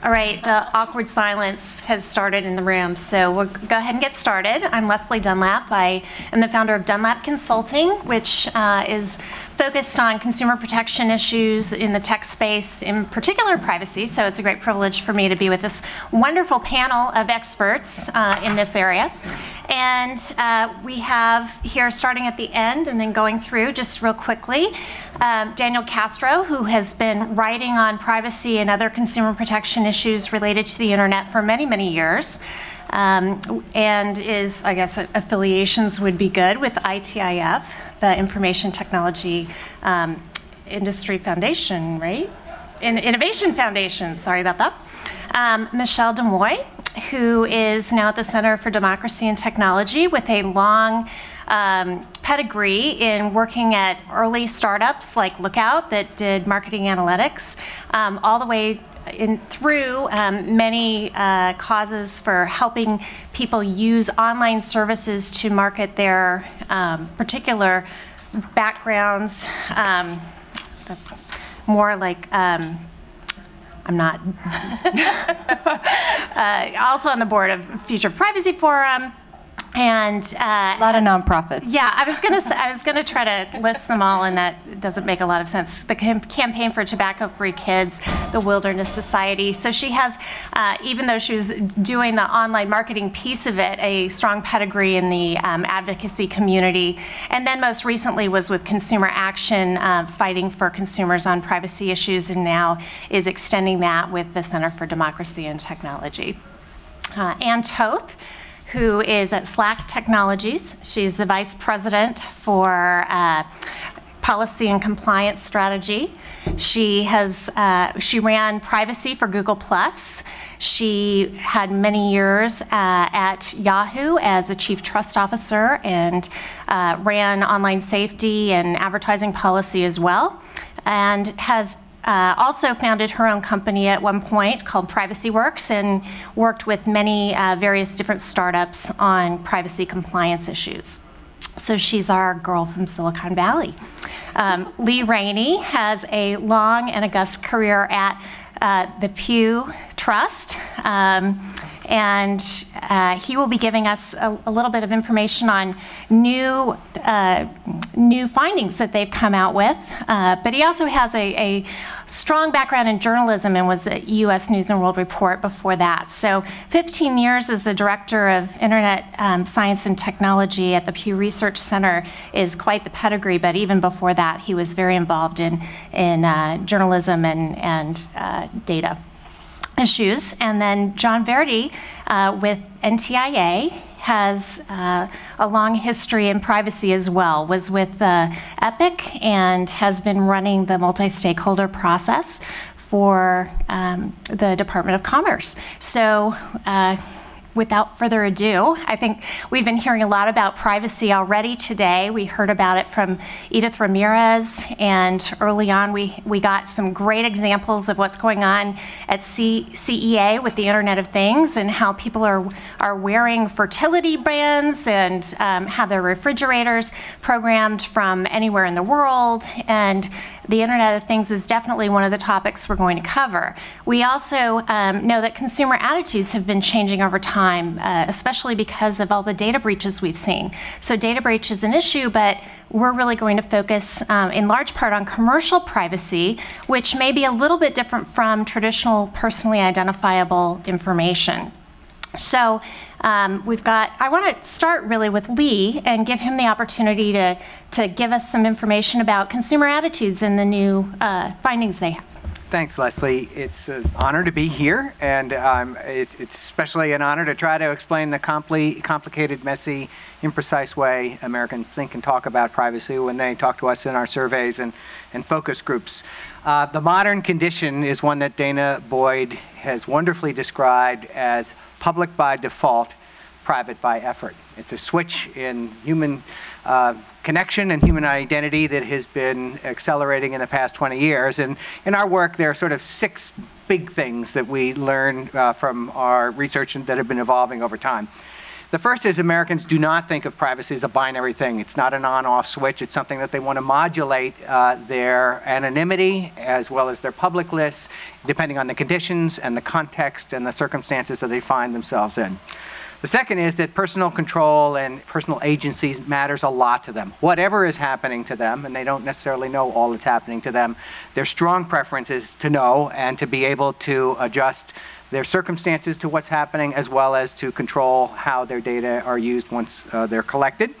All right, the awkward silence has started in the room, so we'll go ahead and get started. I'm Leslie Dunlap. I am the founder of Dunlap Consulting, which uh, is focused on consumer protection issues in the tech space, in particular privacy. So it's a great privilege for me to be with this wonderful panel of experts uh, in this area. And uh, we have here, starting at the end and then going through just real quickly, um, Daniel Castro, who has been writing on privacy and other consumer protection issues related to the internet for many, many years. Um, and is, I guess, affiliations would be good with ITIF, the Information Technology um, Industry Foundation, right? In Innovation Foundation, sorry about that. Um, Michelle De Mooy, who is now at the Center for Democracy and Technology with a long um, pedigree in working at early startups like Lookout that did marketing analytics, um, all the way in, through um, many uh, causes for helping people use online services to market their um, particular backgrounds. Um, that's more like um, I'm not. uh, also on the board of Future Privacy Forum, and uh, a lot of nonprofits. Yeah, I was gonna I was gonna try to list them all, and that doesn't make a lot of sense. The cam- campaign for tobacco-free kids, the Wilderness Society. So she has, uh, even though she was doing the online marketing piece of it, a strong pedigree in the um, advocacy community, and then most recently was with Consumer Action, uh, fighting for consumers on privacy issues, and now is extending that with the Center for Democracy and Technology. Uh, Anne Toth who is at Slack Technologies. She's the vice president for uh, policy and compliance strategy. She has uh, she ran privacy for Google Plus. She had many years uh, at Yahoo as a chief trust officer and uh, ran online safety and advertising policy as well, and has uh, also founded her own company at one point called Privacy Works and worked with many uh, various different startups on privacy compliance issues. So she's our girl from Silicon Valley. Um, Lee Rainie has a long and august career at uh, the Pew Trust. Um, and uh, he will be giving us a, a, little bit of information on new uh, new findings that they've come out with. Uh, but he also has a, a, strong background in journalism and was at U.S. News and World Report before that. So 15 years as the director of Internet um, Science and Technology at the Pew Research Center is quite the pedigree. But even before that, he was very involved in in uh, journalism and and uh, data issues. And then John Verdi uh, with NTIA has uh, a long history in privacy as well, was with uh, Epic and has been running the multi-stakeholder process for um, the Department of Commerce. So uh, without further ado, I think we've been hearing a lot about privacy already today. We heard about it from Edith Ramirez, and early on we, we got some great examples of what's going on at C- CEA with the Internet of Things and how people are, are wearing fertility bands and um, have their refrigerators programmed from anywhere in the world. And the Internet of Things is definitely one of the topics we're going to cover. We also um, know that consumer attitudes have been changing over time, uh, especially because of all the data breaches we've seen. So, data breach is an issue, but we're really going to focus um, in large part on commercial privacy, which may be a little bit different from traditional personally identifiable information. So um, we've got, I want to start really with Lee and give him the opportunity to, to give us some information about consumer attitudes and the new uh, findings they have. Thanks, Leslie. It's an honor to be here, and um, it, it's especially an honor to try to explain the compli- complicated, messy, imprecise way Americans think and talk about privacy when they talk to us in our surveys and, and focus groups. Uh, the modern condition is one that Danah Boyd has wonderfully described as public by default, private by effort. It's a switch in human uh, connection and human identity that has been accelerating in the past 20 years. And in our work, there are sort of six big things that we learn uh, from our research that have been evolving over time. The first is Americans do not think of privacy as a binary thing. It's not an on-off switch. It's something that they want to modulate uh, their anonymity as well as their public lists, depending on the conditions and the context and the circumstances that they find themselves in. The second is that personal control and personal agency matters a lot to them. Whatever is happening to them, and they don't necessarily know all that's happening to them, their strong preference is to know and to be able to adjust their circumstances to what's happening as well as to control how their data are used once uh, they're collected.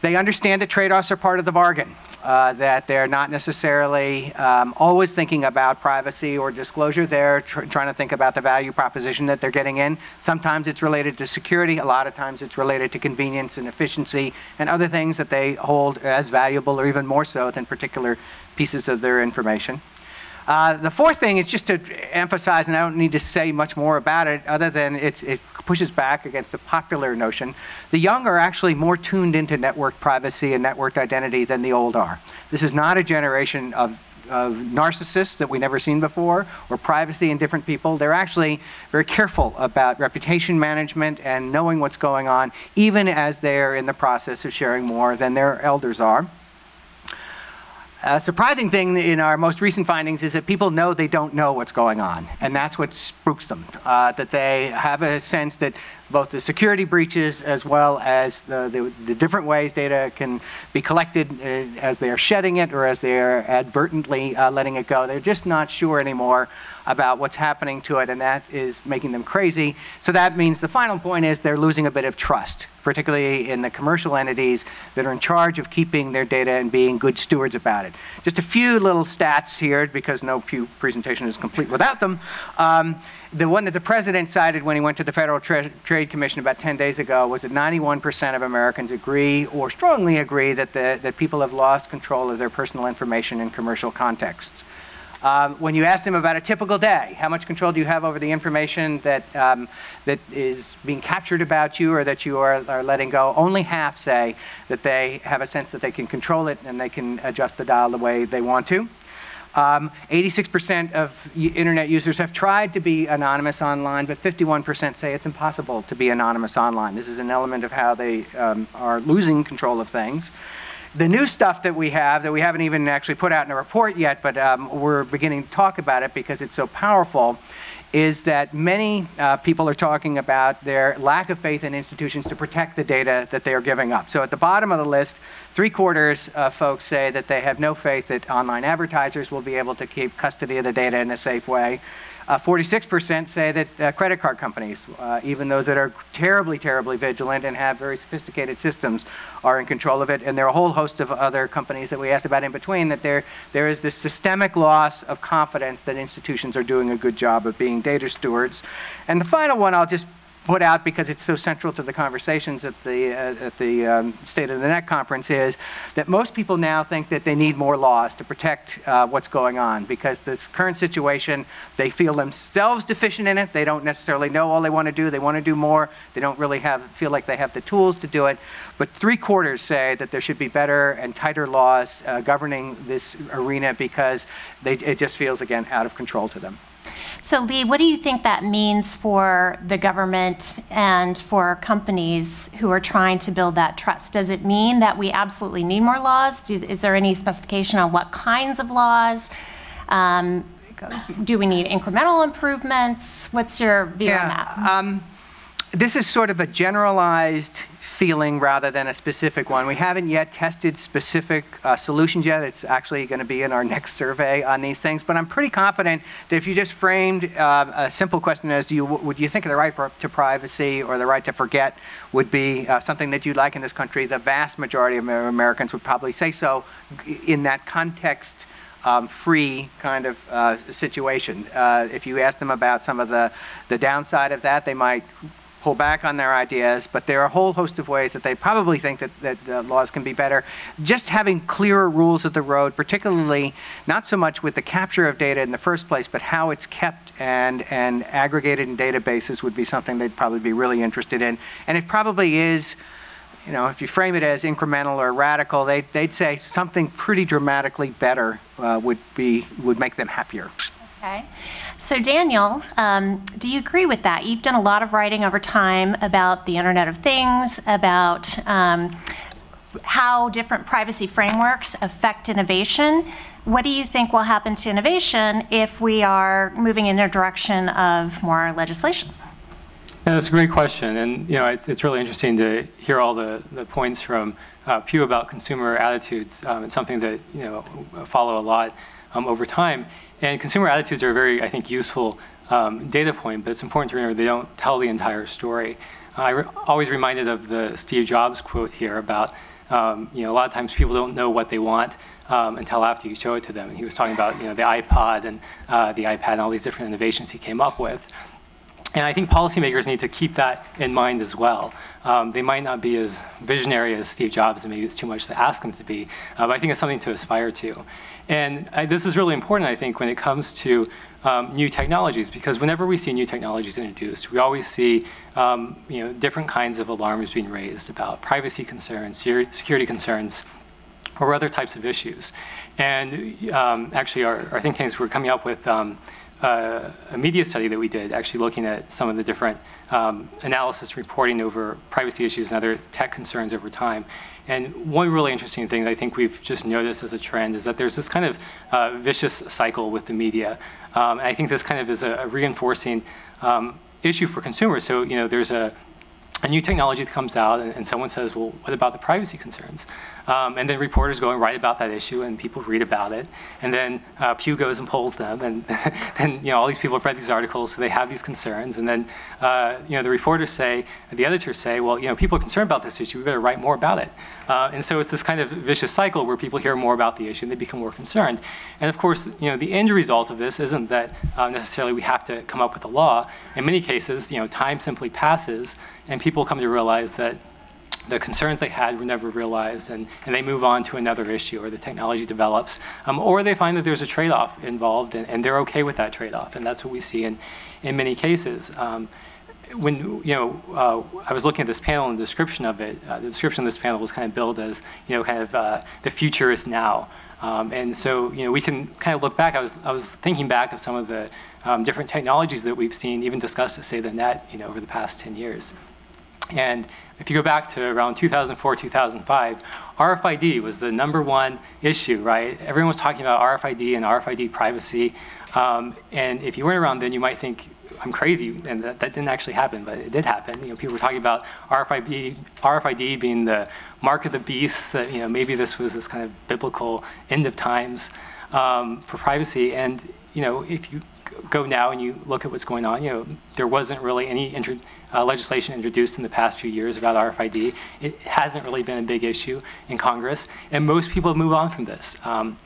They understand that trade-offs are part of the bargain uh, that they're not necessarily um, always thinking about privacy or disclosure. They're tr trying to think about the value proposition that they're getting in. Sometimes it's related to security. A lot of times it's related to convenience and efficiency and other things that they hold as valuable or even more so than particular pieces of their information. Uh, the fourth thing is just to emphasize, and I don't need to say much more about it other than it's, it pushes back against the popular notion. The young are actually more tuned into network privacy and networked identity than the old are. This is not a generation of of narcissists that we never seen before or privacy in different people. They're actually very careful about reputation management and knowing what's going on, even as they're in the process of sharing more than their elders are. A surprising thing in our most recent findings is that people know they don't know what's going on, and that's what spooks them. Uh, that they have a sense that both the security breaches as well as the, the, the different ways data can be collected uh, as they are shedding it or as they are advertently uh, letting it go. They're just not sure anymore about what's happening to it, and that is making them crazy. So that means the final point is they're losing a bit of trust, particularly in the commercial entities that are in charge of keeping their data and being good stewards about it. Just a few little stats here, because no presentation is complete without them. Um, the one that the president cited when he went to the Federal Tra Trade Commission about 10 days ago was that 91% of Americans agree or strongly agree that, the, that people have lost control of their personal information in commercial contexts. Um, when you ask them about a typical day, how much control do you have over the information that, um, that is being captured about you or that you are, are letting go, only half say that they have a sense that they can control it and they can adjust the dial the way they want to. 86% um, of internet users have tried to be anonymous online, but 51% say it's impossible to be anonymous online. This is an element of how they um, are losing control of things. The new stuff that we have, that we haven't even actually put out in a report yet, but um, we're beginning to talk about it because it's so powerful, is that many uh, people are talking about their lack of faith in institutions to protect the data that they are giving up. So at the bottom of the list, three quarters of folks say that they have no faith that online advertisers will be able to keep custody of the data in a safe way. 46% uh, say that uh, credit card companies, uh, even those that are terribly, terribly vigilant and have very sophisticated systems, are in control of it. And there are a whole host of other companies that we asked about in between that there, there is this systemic loss of confidence that institutions are doing a good job of being data stewards. And the final one I'll just put out because it's so central to the conversations at the, uh, at the um, State of the Net conference is that most people now think that they need more laws to protect uh, what's going on because this current situation, they feel themselves deficient in it. They don't necessarily know all they want to do. They want to do more. They don't really have, feel like they have the tools to do it. But three quarters say that there should be better and tighter laws uh, governing this arena because they, it just feels, again, out of control to them. So, Lee, what do you think that means for the government and for companies who are trying to build that trust? Does it mean that we absolutely need more laws? Do, is there any specification on what kinds of laws? Um, do we need incremental improvements? What's your view yeah, on that? Um, this is sort of a generalized feeling rather than a specific one. We haven't yet tested specific uh, solutions yet. It's actually going to be in our next survey on these things. But I'm pretty confident that if you just framed uh, a simple question as do you, would you think the right to privacy or the right to forget would be uh, something that you'd like in this country, the vast majority of Americans would probably say so in that context. Um, free kind of uh, situation. Uh, if you ask them about some of the, the downside of that, they might pull back on their ideas, but there are a whole host of ways that they probably think that, that laws can be better. Just having clearer rules of the road, particularly not so much with the capture of data in the first place, but how it's kept and, and aggregated in databases would be something they'd probably be really interested in. And it probably is, you know, if you frame it as incremental or radical, they, they'd say something pretty dramatically better uh, would, be, would make them happier. Okay. So Daniel, um, do you agree with that? You've done a lot of writing over time about the Internet of Things, about um, how different privacy frameworks affect innovation. What do you think will happen to innovation if we are moving in a direction of more legislation? Yeah, that's a great question, and you know it's, it's really interesting to hear all the, the points from uh, Pew about consumer attitudes. Um, it's something that you know follow a lot um, over time, and consumer attitudes are a very I think useful um, data point, but it's important to remember they don't tell the entire story. I re always reminded of the Steve Jobs quote here about um, you know a lot of times people don't know what they want um, until after you show it to them. And he was talking about you know the iPod and uh, the iPad and all these different innovations he came up with. And I think policymakers need to keep that in mind as well. Um, they might not be as visionary as Steve Jobs, and maybe it's too much to ask them to be, uh, but I think it's something to aspire to. And I, this is really important, I think, when it comes to um, new technologies, because whenever we see new technologies introduced, we always see um, you know, different kinds of alarms being raised about privacy concerns, security concerns, or other types of issues. And um, actually, our, our think tanks were coming up with um, uh, a media study that we did, actually looking at some of the different um, analysis reporting over privacy issues and other tech concerns over time. And one really interesting thing that I think we've just noticed as a trend is that there's this kind of uh, vicious cycle with the media. Um, and I think this kind of is a, a reinforcing um, issue for consumers. So, you know, there's a, a new technology that comes out and, and, someone says, well, what about the privacy concerns? Um, and then reporters go and write about that issue and people read about it. And then uh, Pew goes and polls them and then, you know, all these people have read these articles, so they have these concerns. And then, uh, you know, the reporters say, the editors say, well, you know, people are concerned about this issue, we better write more about it. Uh, and so it's this kind of vicious cycle where people hear more about the issue and they become more concerned. And of course, you know, the end result of this isn't that uh, necessarily we have to come up with a law. In many cases, you know, time simply passes and people come to realize that the concerns they had were never realized, and, and they move on to another issue, or the technology develops, um, or they find that there's a trade-off involved, and, and, they're okay with that trade-off, and that's what we see in, in many cases. Um, when you know, uh, I was looking at this panel and the description of it. Uh, the description of this panel was kind of billed as, you know, kind of uh, the future is now. Um, and so, you know, we can kind of look back. I was, I was thinking back of some of the um, different technologies that we've seen, even discussed at, say, the net, you know, over the past 10 years. And if you go back to around 2004, 2005, RFID was the number one issue, right? Everyone was talking about RFID and RFID privacy. Um, and if you weren't around then, you might think, I'm crazy, and that, that, didn't actually happen, but it did happen. You know, people were talking about RFID, RFID being the mark of the beast, that you know, maybe this was this kind of biblical end of times um, for privacy. And you know, if you go now and you look at what's going on, you know, there wasn't really any uh, legislation introduced in the past few years about RFID. It hasn't really been a big issue in Congress, and most people move on from this. Um,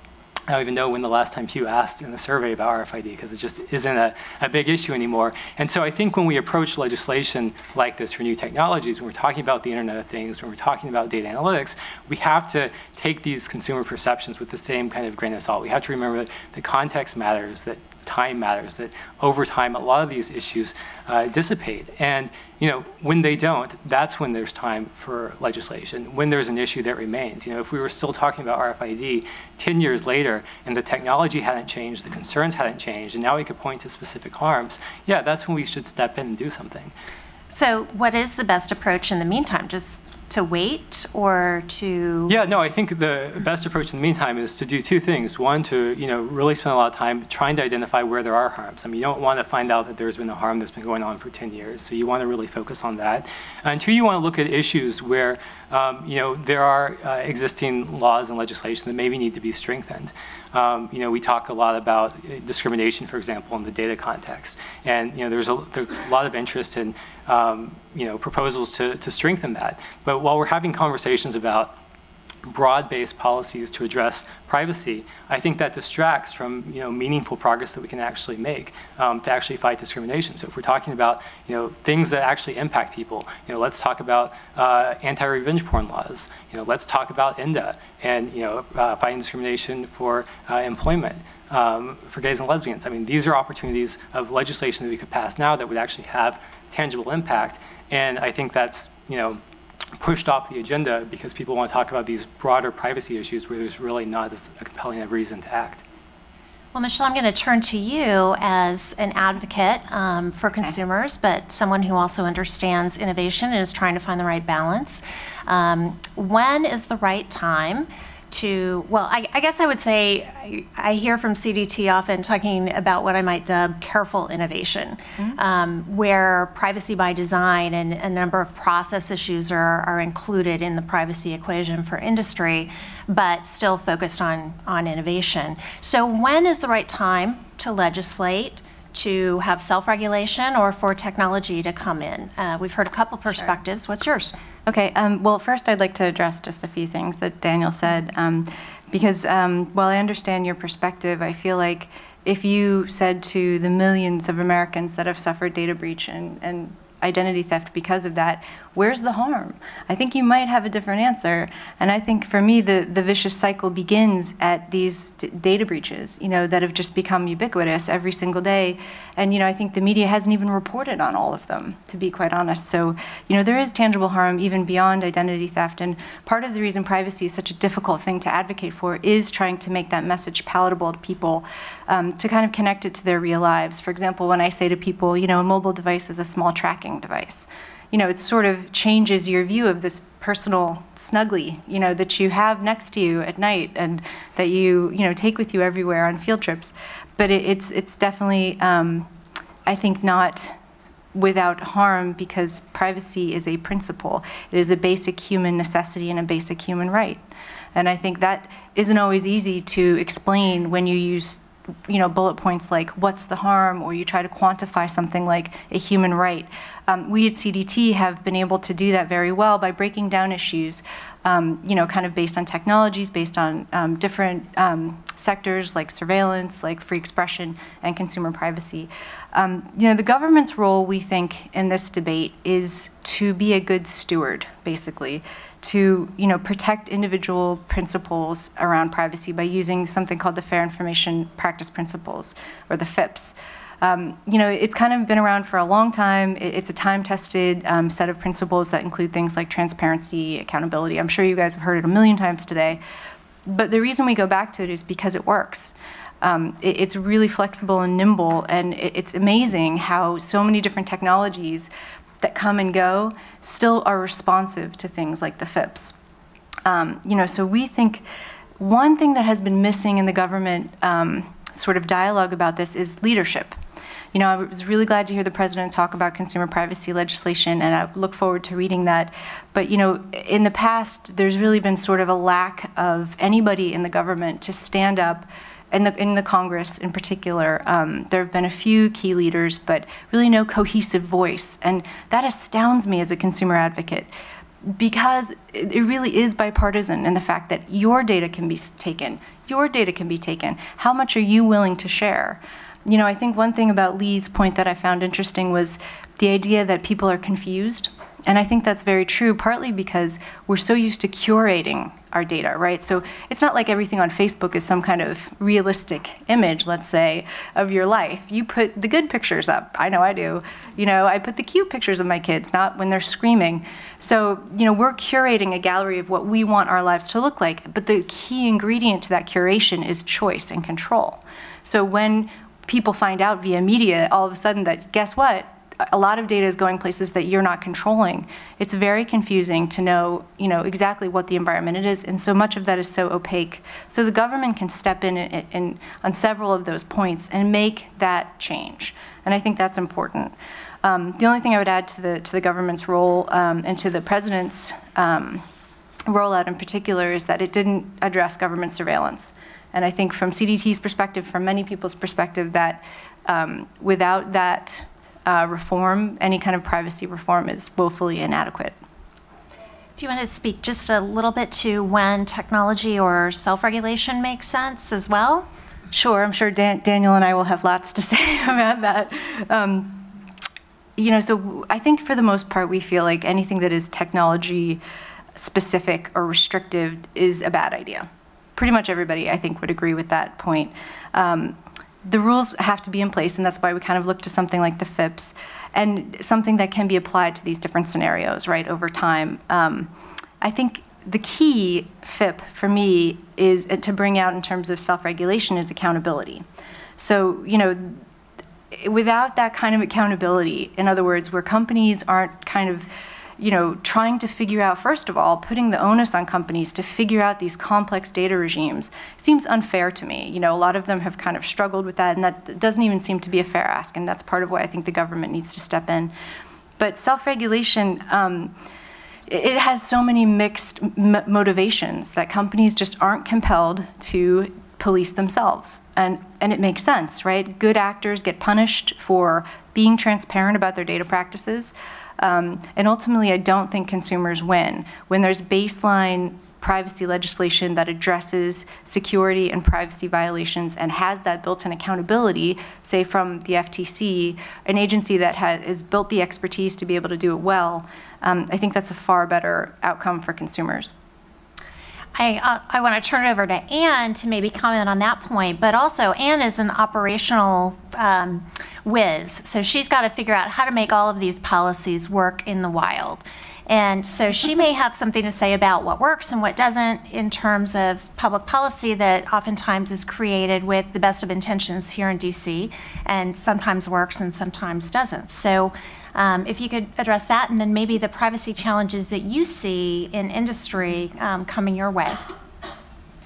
I don't even know when the last time Pew asked in the survey about RFID because it just isn't a, a big issue anymore. And so I think when we approach legislation like this for new technologies, when we're talking about the Internet of Things, when we're talking about data analytics, we have to take these consumer perceptions with the same kind of grain of salt. We have to remember that the context matters, that time matters, that over time a lot of these issues uh, dissipate. And you know, when they don't, that's when there's time for legislation, when there's an issue that remains. You know, if we were still talking about RFID 10 years later and the technology hadn't changed, the concerns hadn't changed, and now we could point to specific harms, yeah, that's when we should step in and do something. So what is the best approach in the meantime? Just to wait or to? Yeah, no, I think the best approach in the meantime is to do two things. One, to you know really spend a lot of time trying to identify where there are harms. I mean, you don't want to find out that there's been a harm that's been going on for 10 years, so you want to really focus on that. And two, you want to look at issues where um, you know there are uh, existing laws and legislation that maybe need to be strengthened. Um, you know, we talk a lot about uh, discrimination, for example, in the data context, and you know, there's a there's a lot of interest in um, you know proposals to to strengthen that. But while we're having conversations about broad-based policies to address privacy, I think that distracts from you know meaningful progress that we can actually make um, to actually fight discrimination. So if we're talking about you know things that actually impact people, you know let's talk about uh, anti-revenge porn laws. You know let's talk about ENDA and you know uh, fighting discrimination for uh, employment. Um, for gays and lesbians. I mean, these are opportunities of legislation that we could pass now that would actually have tangible impact. And I think that's, you know, pushed off the agenda because people want to talk about these broader privacy issues where there's really not as a compelling reason to act. Well, Michelle, I'm going to turn to you as an advocate um, for consumers, but someone who also understands innovation and is trying to find the right balance. Um, when is the right time to, well, I, I guess I would say I, I, hear from CDT often talking about what I might dub careful innovation, mm-hmm. um, where privacy by design and a number of process issues are, are included in the privacy equation for industry, but still focused on, on innovation. So, when is the right time to legislate? to have self-regulation or for technology to come in? Uh, we've heard a couple perspectives. Sure. What's yours? Okay, um, well, first I'd like to address just a few things that Daniel said, um, because um, while I understand your perspective, I feel like if you said to the millions of Americans that have suffered data breach and, and identity theft because of that, where's the harm? I think you might have a different answer. And I think for me, the, the vicious cycle begins at these data breaches, you know, that have just become ubiquitous every single day. And, you know, I think the media hasn't even reported on all of them, to be quite honest. So, you know, there is tangible harm even beyond identity theft. And part of the reason privacy is such a difficult thing to advocate for is trying to make that message palatable to people, um, to kind of connect it to their real lives. For example, when I say to people, you know, a mobile device is a small tracking device you know, it sort of changes your view of this personal snuggly, you know, that you have next to you at night and that you, you know, take with you everywhere on field trips. But it, it's it's definitely, um, I think, not without harm because privacy is a principle. It is a basic human necessity and a basic human right. And I think that isn't always easy to explain when you use you know bullet points like what's the harm or you try to quantify something like a human right um, we at CDT have been able to do that very well by breaking down issues, um, you know, kind of based on technologies, based on um, different um, sectors like surveillance, like free expression, and consumer privacy. Um, you know, the government's role, we think, in this debate is to be a good steward, basically, to you know protect individual principles around privacy by using something called the Fair Information Practice Principles, or the FIPPs. Um, you know, it's kind of been around for a long time. it's a time-tested um, set of principles that include things like transparency, accountability. I'm sure you guys have heard it a million times today. But the reason we go back to it is because it works. Um, it, it's really flexible and nimble, and it, it's amazing how so many different technologies that come and go still are responsive to things like the FIPPs. Um, you know, so we think one thing that has been missing in the government um, sort of dialogue about this is leadership. You know, I was really glad to hear the president talk about consumer privacy legislation, and I look forward to reading that. But, you know, in the past, there's really been sort of a lack of anybody in the government to stand up in the, in the Congress in particular, um, there have been a few key leaders, but really no cohesive voice. And that astounds me as a consumer advocate because it really is bipartisan in the fact that your data can be taken, your data can be taken. How much are you willing to share? You know, I think one thing about Lee's point that I found interesting was the idea that people are confused. And I think that's very true, partly because we're so used to curating our data, right? So it's not like everything on Facebook is some kind of realistic image, let's say, of your life. You put the good pictures up. I know I do. You know, I put the cute pictures of my kids, not when they're screaming. So, you know, we're curating a gallery of what we want our lives to look like. But the key ingredient to that curation is choice and control. So when people find out via media all of a sudden that guess what? A lot of data is going places that you're not controlling. It's very confusing to know you know exactly what the environment it is and so much of that is so opaque. So the government can step in, in, in on several of those points and make that change and i think that's important. Um, the only thing i would add to the to the government's role um, and to the president's um, rollout in particular is that it didn't address government surveillance and I think from CDT's perspective, from many people's perspective, that um, without that uh, reform, any kind of privacy reform is woefully inadequate. Do you want to speak just a little bit to when technology or self-regulation makes sense as well? Sure, I'm sure Dan Daniel and I will have lots to say about that. Um, you know, so I think for the most part, we feel like anything that is technology specific or restrictive is a bad idea pretty much everybody, I think, would agree with that point. Um, the rules have to be in place, and that's why we kind of look to something like the FIPPs and something that can be applied to these different scenarios, right, over time. Um, I think the key FIPP for me is uh, to bring out in terms of self-regulation is accountability. So, you know, without that kind of accountability, in other words, where companies aren't kind of, you know, trying to figure out, first of all, putting the onus on companies to figure out these complex data regimes seems unfair to me. You know, a lot of them have kind of struggled with that, and that doesn't even seem to be a fair ask, and that's part of why I think the government needs to step in. But self-regulation, um, it has so many mixed motivations that companies just aren't compelled to police themselves. And, and it makes sense, right? Good actors get punished for being transparent about their data practices. Um, and ultimately, I don't think consumers win. When there's baseline privacy legislation that addresses security and privacy violations and has that built-in accountability, say from the FTC, an agency that has built the expertise to be able to do it well, um, I think that's a far better outcome for consumers. I, uh, I want to turn it over to Anne to maybe comment on that point, but also Anne is an operational um, whiz, so she's got to figure out how to make all of these policies work in the wild. And so she may have something to say about what works and what doesn't in terms of public policy that oftentimes is created with the best of intentions here in DC and sometimes works and sometimes doesn't. So um, if you could address that and then maybe the privacy challenges that you see in industry um, coming your way.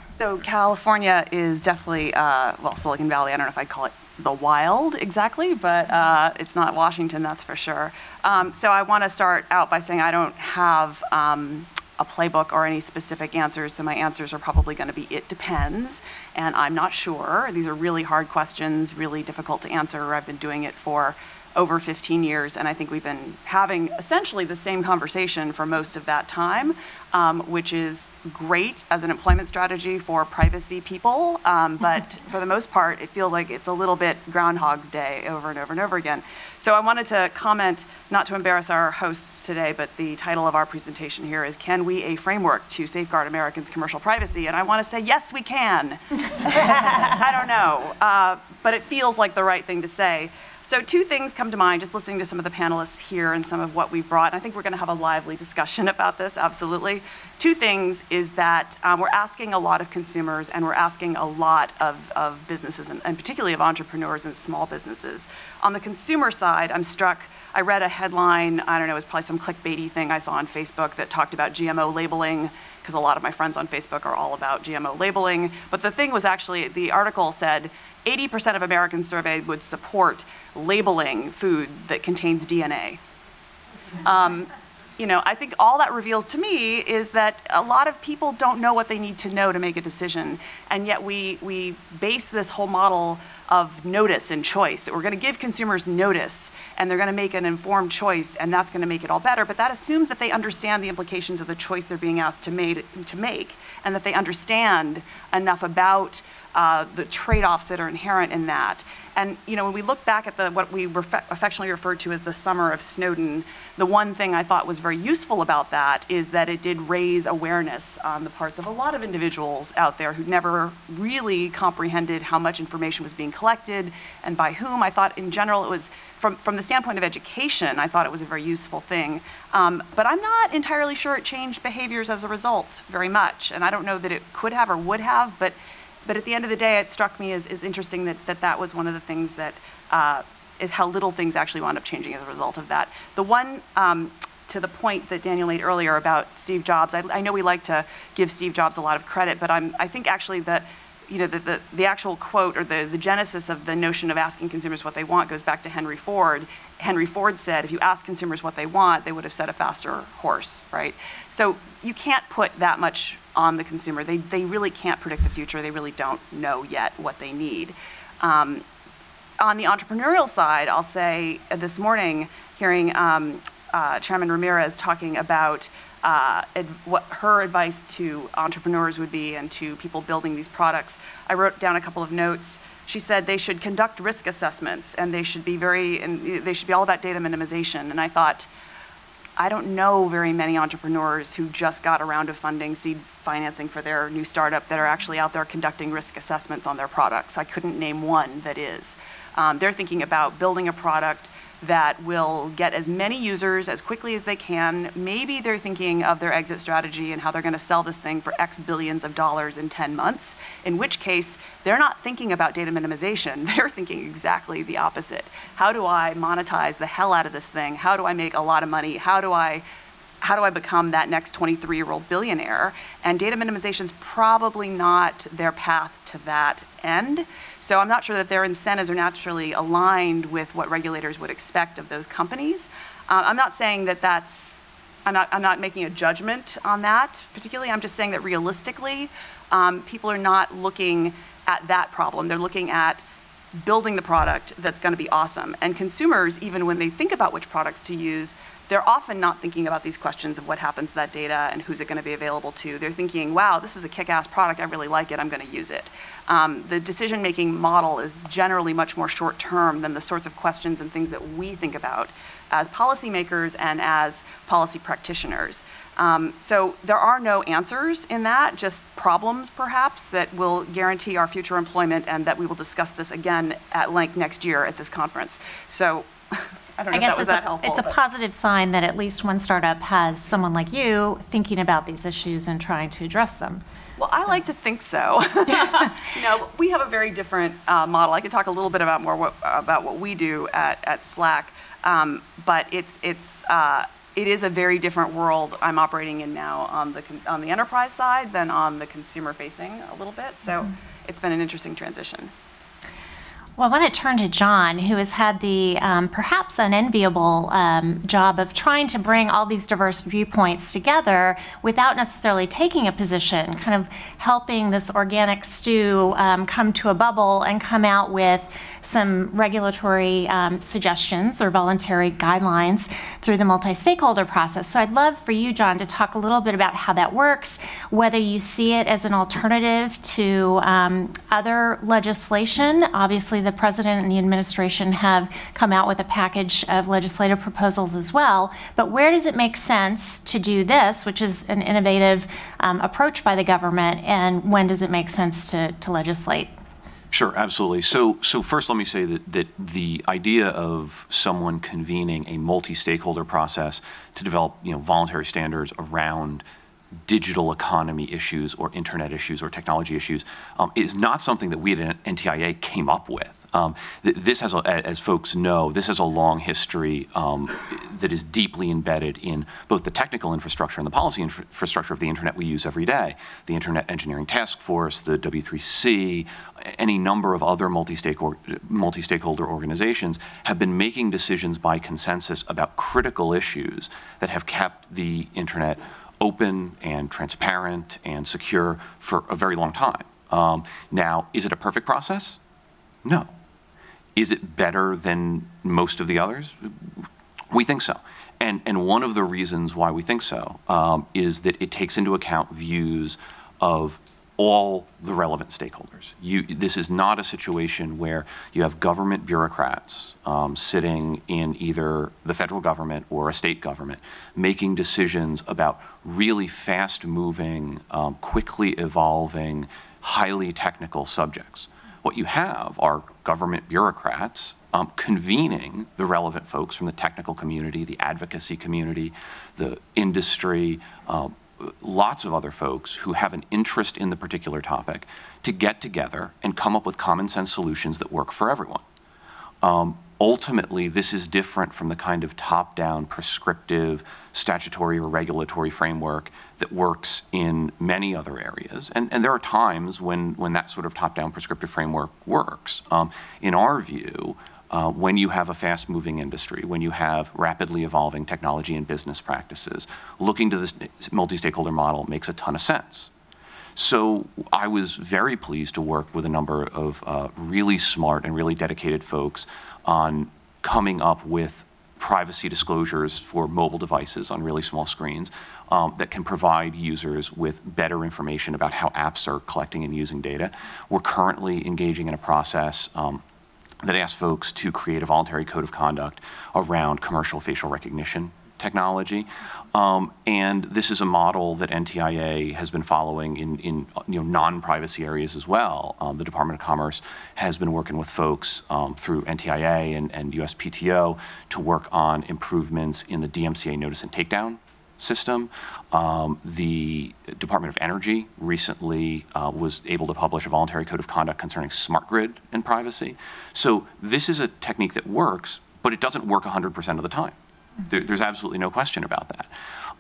So California is definitely, uh, well, Silicon Valley, I don't know if I'd call it the wild exactly, but uh, it's not Washington, that's for sure. Um, so I want to start out by saying I don't have um, a playbook or any specific answers, so my answers are probably going to be it depends, and I'm not sure. These are really hard questions, really difficult to answer. I've been doing it for over 15 years, and I think we've been having essentially the same conversation for most of that time, um, which is great as an employment strategy for privacy people, um, but for the most part, it feels like it's a little bit Groundhog's Day over and over and over again. So I wanted to comment, not to embarrass our hosts today, but the title of our presentation here is Can We a Framework to Safeguard Americans' Commercial Privacy? And I want to say, yes, we can. I don't know, uh, but it feels like the right thing to say. So two things come to mind just listening to some of the panelists here and some of what we brought. I think we're going to have a lively discussion about this, absolutely. Two things is that um, we're asking a lot of consumers and we're asking a lot of, of businesses and, and particularly of entrepreneurs and small businesses. On the consumer side, I'm struck, I read a headline, I don't know, it was probably some clickbaity thing I saw on Facebook that talked about GMO labeling because a lot of my friends on Facebook are all about GMO labeling. But the thing was actually, the article said 80% of Americans surveyed would support labeling food that contains DNA. Um, you know, I think all that reveals to me is that a lot of people don't know what they need to know to make a decision, and yet we we base this whole model of notice and choice that we're going to give consumers notice and they're going to make an informed choice and that's going to make it all better but that assumes that they understand the implications of the choice they're being asked to, to make and that they understand enough about uh, the trade-offs that are inherent in that. And you know, when we look back at the what we were affectionately refer to as the summer of Snowden, the one thing I thought was very useful about that is that it did raise awareness on the parts of a lot of individuals out there who never really comprehended how much information was being collected and by whom. I thought in general it was from, from the standpoint of education, I thought it was a very useful thing. Um, but I'm not entirely sure it changed behaviors as a result very much. And I don't know that it could have or would have, but but at the end of the day, it struck me as, as interesting that, that that was one of the things that, uh, how little things actually wound up changing as a result of that. The one, um, to the point that Daniel made earlier about Steve Jobs, I, I, know we like to give Steve Jobs a lot of credit, but I'm, I think actually that you know, the, the, the, actual quote or the, the genesis of the notion of asking consumers what they want goes back to Henry Ford. Henry Ford said, if you ask consumers what they want, they would have said a faster horse, right? So you can't put that much on the consumer. They, they really can't predict the future. They really don't know yet what they need. Um, on the entrepreneurial side, I'll say uh, this morning, hearing um, uh, Chairman Ramirez talking about uh, what her advice to entrepreneurs would be and to people building these products, I wrote down a couple of notes she said they should conduct risk assessments and they should be very and they should be all about data minimization and i thought i don't know very many entrepreneurs who just got a round of funding seed financing for their new startup that are actually out there conducting risk assessments on their products. I couldn't name one that is. Um, they're thinking about building a product that will get as many users as quickly as they can. Maybe they're thinking of their exit strategy and how they're going to sell this thing for X billions of dollars in 10 months, in which case they're not thinking about data minimization. They're thinking exactly the opposite. How do I monetize the hell out of this thing? How do I make a lot of money? How do I how do I become that next 23 year old billionaire? And data minimization is probably not their path to that end. So I'm not sure that their incentives are naturally aligned with what regulators would expect of those companies. Uh, I'm not saying that that's, I'm not, I'm not making a judgment on that particularly. I'm just saying that realistically, um, people are not looking at that problem. They're looking at building the product that's going to be awesome. And consumers, even when they think about which products to use, they're often not thinking about these questions of what happens to that data and who's it going to be available to. They're thinking, wow, this is a kick ass product. I really like it. I'm going to use it. Um, the decision making model is generally much more short term than the sorts of questions and things that we think about as policymakers and as policy practitioners. Um, so there are no answers in that, just problems perhaps that will guarantee our future employment and that we will discuss this again at length next year at this conference. So I don't know I if guess it's a, helpful. it's a but- positive sign that at least one startup has someone like you thinking about these issues and trying to address them. Well, I like to think so. you know, we have a very different uh, model. I can talk a little bit about more what, about what we do at, at Slack, um, but it's it's uh, it is a very different world I'm operating in now on the on the enterprise side than on the consumer facing a little bit. So it's been an interesting transition. Well, I want to turn to John, who has had the um, perhaps unenviable um, job of trying to bring all these diverse viewpoints together without necessarily taking a position, kind of helping this organic stew um, come to a bubble and come out with some regulatory um, suggestions or voluntary guidelines through the multi stakeholder process. So I'd love for you, John, to talk a little bit about how that works, whether you see it as an alternative to um, other legislation. Obviously, the president and the administration have come out with a package of legislative proposals as well. But where does it make sense to do this, which is an innovative um, approach by the government, and when does it make sense to, to legislate? Sure, absolutely. So, so first, let me say that, that the idea of someone convening a multi-stakeholder process to develop, you know, voluntary standards around digital economy issues or internet issues or technology issues um, is not something that we at NTIA came up with. Um, th- this has, a, as folks know, this has a long history um, that is deeply embedded in both the technical infrastructure and the policy infra- infrastructure of the internet we use every day. The Internet Engineering Task Force, the W3C, any number of other multi-stakeholder, multi-stakeholder organizations have been making decisions by consensus about critical issues that have kept the internet open and transparent and secure for a very long time. Um, now, is it a perfect process? No. Is it better than most of the others? We think so. And, and one of the reasons why we think so um, is that it takes into account views of all the relevant stakeholders. You, this is not a situation where you have government bureaucrats um, sitting in either the federal government or a state government making decisions about really fast moving, um, quickly evolving, highly technical subjects. What you have are government bureaucrats um, convening the relevant folks from the technical community, the advocacy community, the industry, um, lots of other folks who have an interest in the particular topic to get together and come up with common sense solutions that work for everyone. Um, ultimately, this is different from the kind of top down prescriptive statutory or regulatory framework that works in many other areas. And, and there are times when, when that sort of top down prescriptive framework works. Um, in our view, uh, when you have a fast moving industry, when you have rapidly evolving technology and business practices, looking to this multi stakeholder model makes a ton of sense. So I was very pleased to work with a number of uh, really smart and really dedicated folks on coming up with privacy disclosures for mobile devices on really small screens um, that can provide users with better information about how apps are collecting and using data. We're currently engaging in a process um, that asks folks to create a voluntary code of conduct around commercial facial recognition technology. Um, and this is a model that NTIA has been following in, in you know, non-privacy areas as well. Um, the Department of Commerce has been working with folks um, through NTIA and, and USPTO to work on improvements in the DMCA notice and takedown system. Um, the Department of Energy recently uh, was able to publish a voluntary code of conduct concerning smart grid and privacy. So this is a technique that works, but it doesn't work 100% of the time. There, there's absolutely no question about that.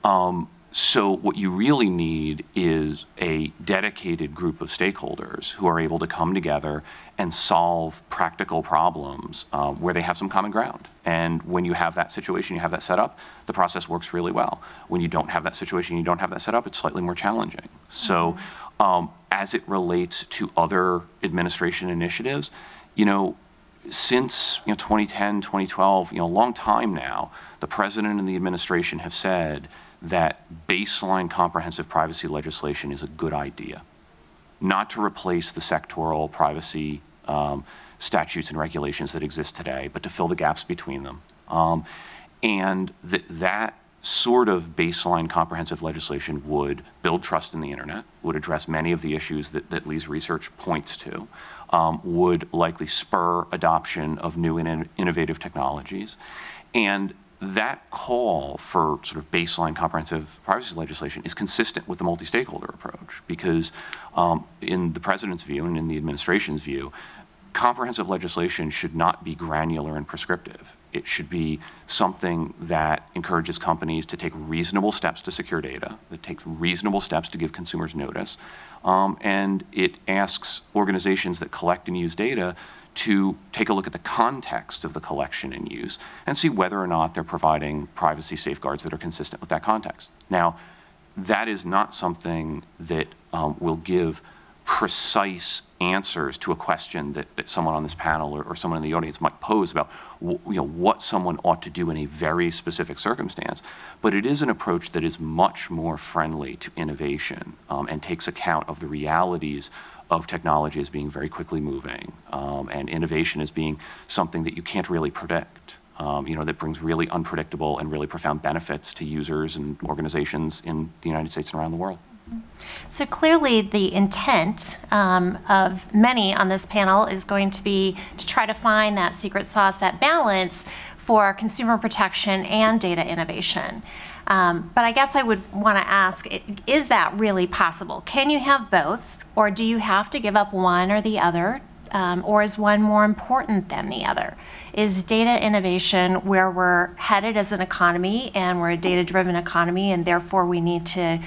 Um, so what you really need is a dedicated group of stakeholders who are able to come together and solve practical problems um, where they have some common ground. And when you have that situation, you have that set up, the process works really well. When you don't have that situation, you don't have that set up, it's slightly more challenging. So um, as it relates to other administration initiatives, you know, since you know 2010, 2012, you know, a long time now, the president and the administration have said that baseline comprehensive privacy legislation is a good idea, not to replace the sectoral privacy um, statutes and regulations that exist today, but to fill the gaps between them. Um, and that that sort of baseline comprehensive legislation would build trust in the internet, would address many of the issues that, that Lee's research points to, um, would likely spur adoption of new and innovative technologies. And that call for sort of baseline comprehensive privacy legislation is consistent with the multi-stakeholder approach because um, in the president's view and in the administration's view, comprehensive legislation should not be granular and prescriptive. It should be something that encourages companies to take reasonable steps to secure data, that takes reasonable steps to give consumers notice, um, and it asks organizations that collect and use data to take a look at the context of the collection and use and see whether or not they're providing privacy safeguards that are consistent with that context. Now, that is not something that um, will give precise answers to a question that, that someone on this panel or, or, someone in the audience might pose about you know, what someone ought to do in a very specific circumstance. But it is an approach that is much more friendly to innovation um, and takes account of the realities of technology as being very quickly moving um, and innovation as being something that you can't really predict. Um, you know, that brings really unpredictable and really profound benefits to users and organizations in the United States and around the world. So clearly, the intent um, of many on this panel is going to be to try to find that secret sauce, that balance for consumer protection and data innovation. Um, but I guess I would want to ask is that really possible? Can you have both? Or do you have to give up one or the other? Um, or is one more important than the other? Is data innovation where we're headed as an economy and we're a data driven economy and therefore we need to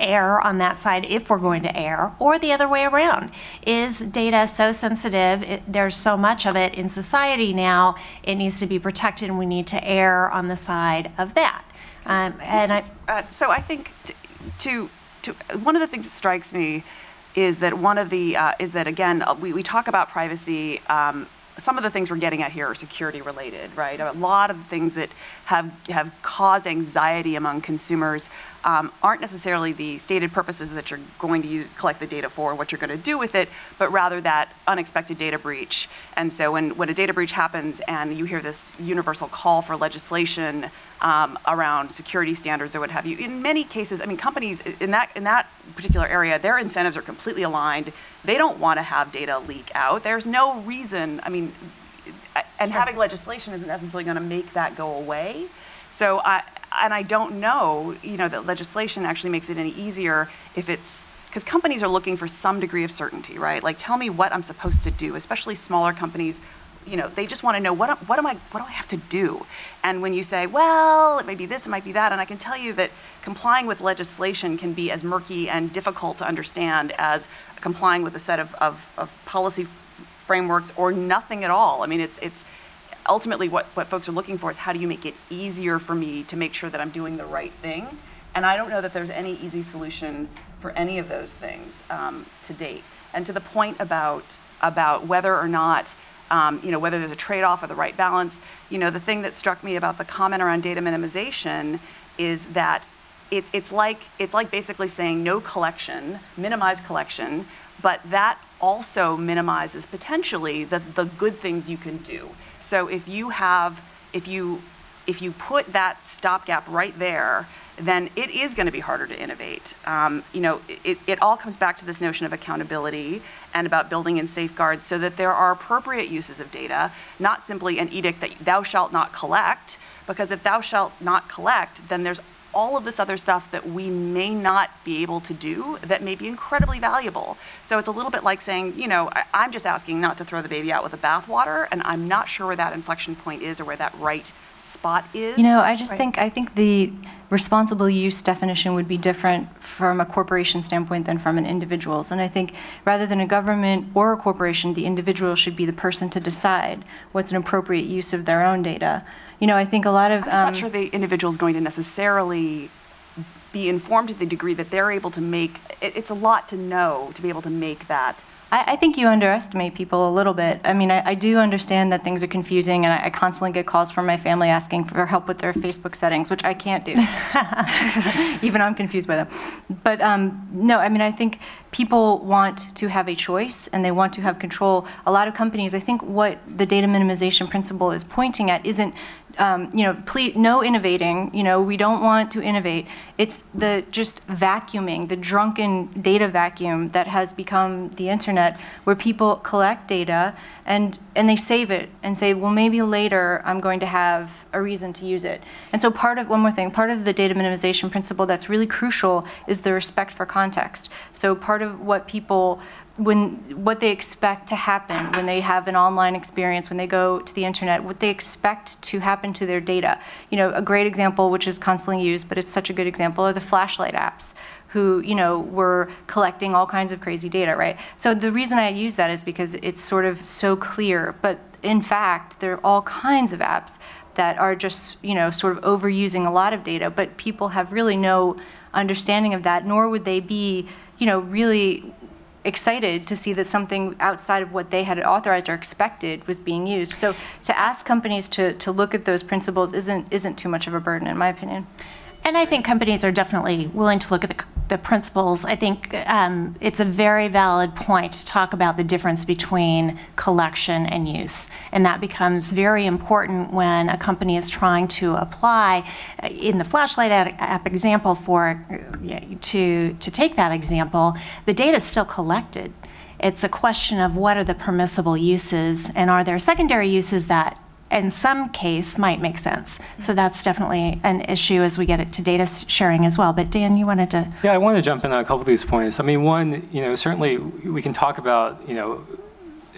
err on that side if we're going to err, or the other way around. Is data so sensitive, it, there's so much of it in society now, it needs to be protected and we need to err on the side of that? Um, and I, uh, so I think to, to, to, one of the things that strikes me is that one of the uh, is that again uh, we, we talk about privacy um, some of the things we're getting at here are security related, right? A lot of the things that have have caused anxiety among consumers um, aren't necessarily the stated purposes that you're going to use, collect the data for, what you're going to do with it, but rather that unexpected data breach. And so when, when a data breach happens and you hear this universal call for legislation um, around security standards or what have you, in many cases, I mean, companies in that in that particular area, their incentives are completely aligned. They don't want to have data leak out. There's no reason. I mean, and having legislation isn't necessarily going to make that go away. So I, and I don't know, you know, that legislation actually makes it any easier if it's because companies are looking for some degree of certainty, right? Like, tell me what I'm supposed to do, especially smaller companies. You know, they just want to know what, what am I, what do I have to do? And when you say, well, it may be this, it might be that, and I can tell you that complying with legislation can be as murky and difficult to understand as complying with a set of, of, of policy frameworks or nothing at all. I mean, it's, it's, ultimately what, what folks are looking for is how do you make it easier for me to make sure that I'm doing the right thing? And I don't know that there's any easy solution for any of those things um, to date. And to the point about, about whether or not, um, you know, whether there's a trade-off or the right balance, you know, the thing that struck me about the comment around data minimization is that it, it's like it's like basically saying no collection, minimize collection, but that also minimizes potentially the, the good things you can do. So if you have, if you if you put that stopgap right there, then it is going to be harder to innovate. Um, you know, it, it all comes back to this notion of accountability and about building in safeguards so that there are appropriate uses of data, not simply an edict that thou shalt not collect, because if thou shalt not collect, then there's all of this other stuff that we may not be able to do that may be incredibly valuable. So it's a little bit like saying, you know, I, I'm just asking not to throw the baby out with the bathwater, and I'm not sure where that inflection point is or where that right spot is. You know, I just Right. think, I think the responsible use definition would be different from a corporation standpoint than from an individual's. And I think rather than a government or a corporation, the individual should be the person to decide what's an appropriate use of their own data. You know, I think a lot of. I'm um, not sure the individual is going to necessarily be informed to the degree that they're able to make, it, it's a lot to know to be able to make that. I, I think you underestimate people a little bit. I mean, I, I do understand that things are confusing, and I, I constantly get calls from my family asking for help with their Facebook settings, which I can't do. Even I'm confused by them. But um, no, I mean, I think people want to have a choice and they want to have control. A lot of companies, I think what the data minimization principle is pointing at isn't um, you know, please, no innovating. You know, we don't want to innovate. It's the just vacuuming, the drunken data vacuum that has become the internet, where people collect data and and they save it and say, well, maybe later I'm going to have a reason to use it. And so, part of one more thing, part of the data minimization principle that's really crucial is the respect for context. So, part of what people when what they expect to happen when they have an online experience when they go to the internet what they expect to happen to their data. You know a great example which is constantly used but it's such a good example are the flashlight apps who you know were collecting all kinds of crazy data right? So the reason i use that is because it's sort of so clear but in fact there are all kinds of apps that are just you know sort of overusing a lot of data but people have really no understanding of that nor would they be you know really excited to see that something outside of what they had authorized or expected was being used. So to ask companies to, to look at those principles isn't isn't too much of a burden, in my opinion. And I think companies are definitely willing to look at the, the principles. I think um, it's a very valid point to talk about the difference between collection and use. And that becomes very important when a company is trying to apply, uh, in the flashlight app example, for to, to take that example, the data is still collected. It's a question of what are the permissible uses and are there secondary uses that in some case might make sense. So that's definitely an issue as we get it to data sharing as well. But Dan, you wanted to. Yeah, I want to jump in on a couple of these points. I mean, one, you know, certainly we can talk about, you know,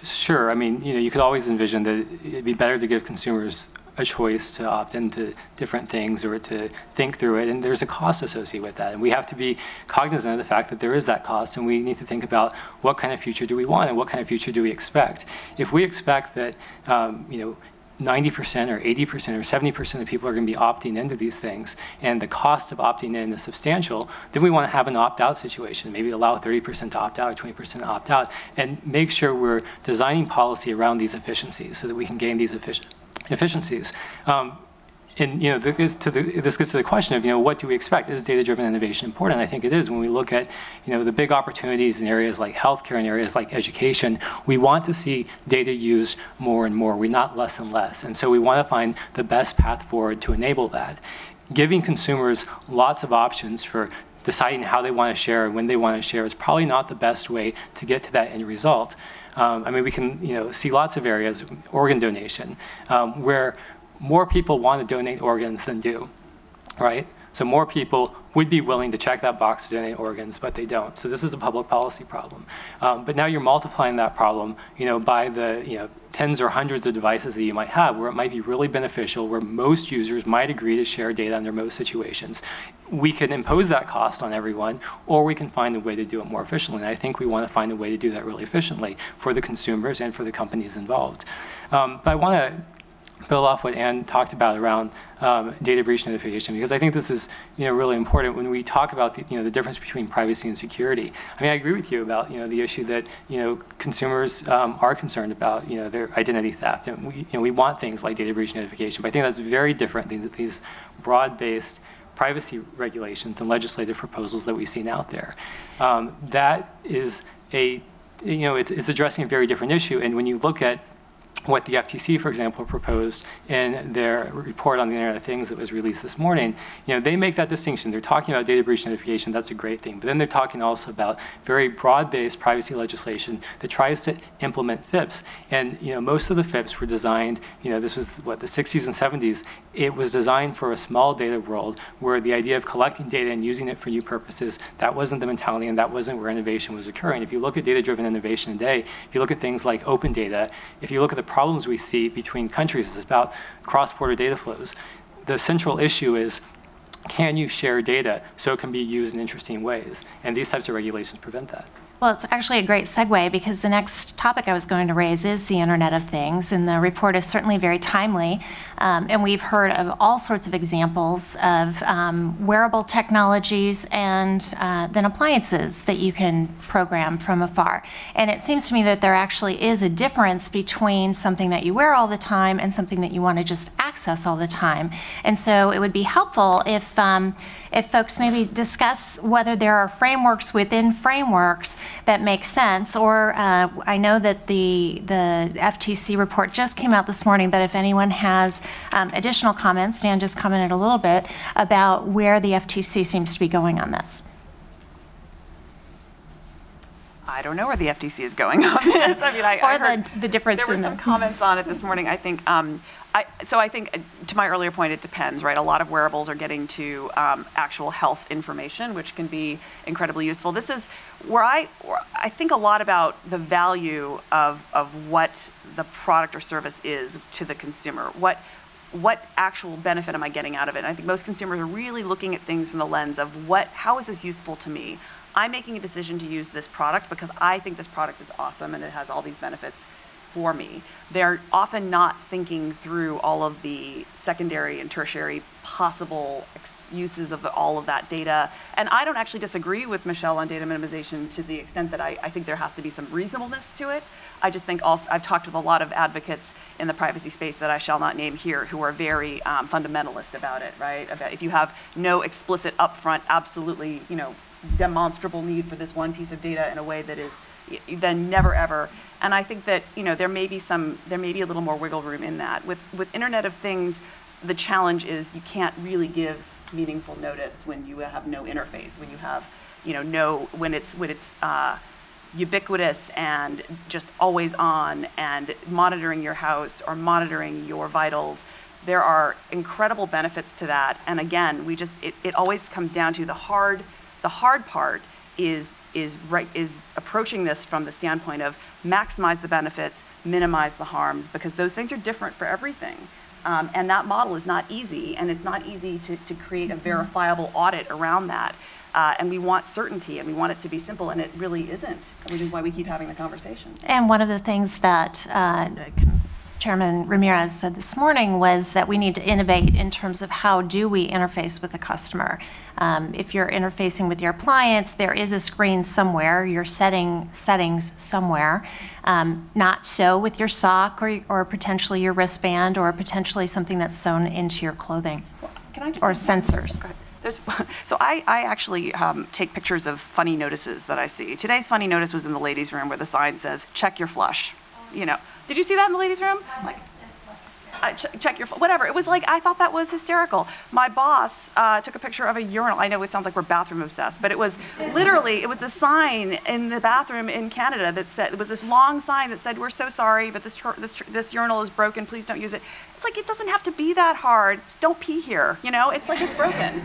sure. I mean, you know, you could always envision that it'd be better to give consumers a choice to opt into different things or to think through it. And there's a cost associated with that. And we have to be cognizant of the fact that there is that cost. And we need to think about what kind of future do we want and what kind of future do we expect. If we expect that, um, you know, 90% or 80% or 70% of people are going to be opting into these things and the cost of opting in is substantial, then we want to have an opt-out situation. Maybe allow 30% to opt out or 20% to opt out and make sure we're designing policy around these efficiencies so that we can gain these effic efficiencies. Um, and you know, this, to the, this gets to the question of you know what do we expect? Is data-driven innovation important? I think it is. When we look at you know the big opportunities in areas like healthcare and areas like education, we want to see data used more and more. We not less and less. And so we want to find the best path forward to enable that. Giving consumers lots of options for deciding how they want to share and when they want to share is probably not the best way to get to that end result. Um, I mean, we can you know see lots of areas, organ donation, um, where more people want to donate organs than do, right? So more people would be willing to check that box to donate organs, but they don't. So this is a public policy problem. Um, but now you're multiplying that problem, you know, by the you know tens or hundreds of devices that you might have, where it might be really beneficial, where most users might agree to share data under most situations. We can impose that cost on everyone, or we can find a way to do it more efficiently. And I think we want to find a way to do that really efficiently for the consumers and for the companies involved. Um, but I want to build off what Anne talked about around um, data breach notification because I think this is you know really important when we talk about the, you know the difference between privacy and security. I mean I agree with you about you know the issue that you know consumers um, are concerned about you know their identity theft and we you know we want things like data breach notification but I think that's very different than these broad-based privacy regulations and legislative proposals that we've seen out there. Um, that is a you know it's, it's addressing a very different issue and when you look at what the FTC, for example, proposed in their report on the Internet of Things that was released this morning, you know, they make that distinction. They're talking about data breach notification, that's a great thing. But then they're talking also about very broad-based privacy legislation that tries to implement FIPPs. And, you know, most of the FIPPs were designed, you know, this was, what, the 60s and 70s. It was designed for a small data world where the idea of collecting data and using it for new purposes, that wasn't the mentality and that wasn't where innovation was occurring. If you look at data-driven innovation today, if you look at things like open data, if you look at the problems we see between countries, is about cross-border data flows. The central issue is can you share data so it can be used in interesting ways? And these types of regulations prevent that. Well, it's actually a great segue because the next topic I was going to raise is the Internet of Things, and the report is certainly very timely. Um, and we've heard of all sorts of examples of um, wearable technologies and uh, then appliances that you can program from afar. And it seems to me that there actually is a difference between something that you wear all the time and something that you want to just access all the time. And so it would be helpful if um, if folks maybe discuss whether there are frameworks within frameworks that make sense, or uh, I know that the the FTC report just came out this morning, but if anyone has um, additional comments, Dan just commented a little bit about where the FTC seems to be going on this. I don't know where the FTC is going on this. I mean, I, Or I heard- the difference There were some the- comments on it this morning. I think, um, I, so I think, uh, to my earlier point, it depends, right? A lot of wearables are getting to um, actual health information, which can be incredibly useful. This is where I, where I think a lot about the value of, of what the product or service is to the consumer. What, what actual benefit am I getting out of it? And I think most consumers are really looking at things from the lens of what, how is this useful to me? I'm making a decision to use this product because I think this product is awesome and it has all these benefits for me. They're often not thinking through all of the secondary and tertiary possible uses of all of that data. And I don't actually disagree with Michelle on data minimization to the extent that I, I think there has to be some reasonableness to it. I just think also, I've talked with a lot of advocates in the privacy space that I shall not name here who are very um, fundamentalist about it, right? About if you have no explicit upfront, absolutely, you know, demonstrable need for this one piece of data in a way that is then never ever. And I think that you know there may be some there may be a little more wiggle room in that. With with Internet of Things, the challenge is you can't really give meaningful notice when you have no interface, when you have you know no when it's when it's uh, ubiquitous and just always on and monitoring your house or monitoring your vitals there are incredible benefits to that and again we just it, it always comes down to the hard the hard part is is right is approaching this from the standpoint of maximize the benefits minimize the harms because those things are different for everything. Um, and that model is not easy and it's not easy to, to create a verifiable audit around that. Uh, and we want certainty and we want it to be simple and it really isn't which is why we keep having the conversation. And one of the things that uh, Chairman Ramirez said this morning was that we need to innovate in terms of how do we interface with the customer. Um, if you're interfacing with your appliance, there is a screen somewhere, your setting settings somewhere. Um, not so with your sock or, or potentially your wristband or potentially something that's sewn into your clothing. Just Or sensors. There's, so I, I actually um, take pictures of funny notices that I see. Today's funny notice was in the ladies' room where the sign says, check your flush. You know, did you see that in the ladies' room? Like, ch- check your, whatever. It was like, I thought that was hysterical. My boss uh, took a picture of a urinal. I know it sounds like we're bathroom obsessed, but it was literally, it was a sign in the bathroom in Canada that said, it was this long sign that said, we're so sorry, but this, this, this urinal is broken, please don't use it. It's like, it doesn't have to be that hard. Don't pee here, you know? It's like it's broken.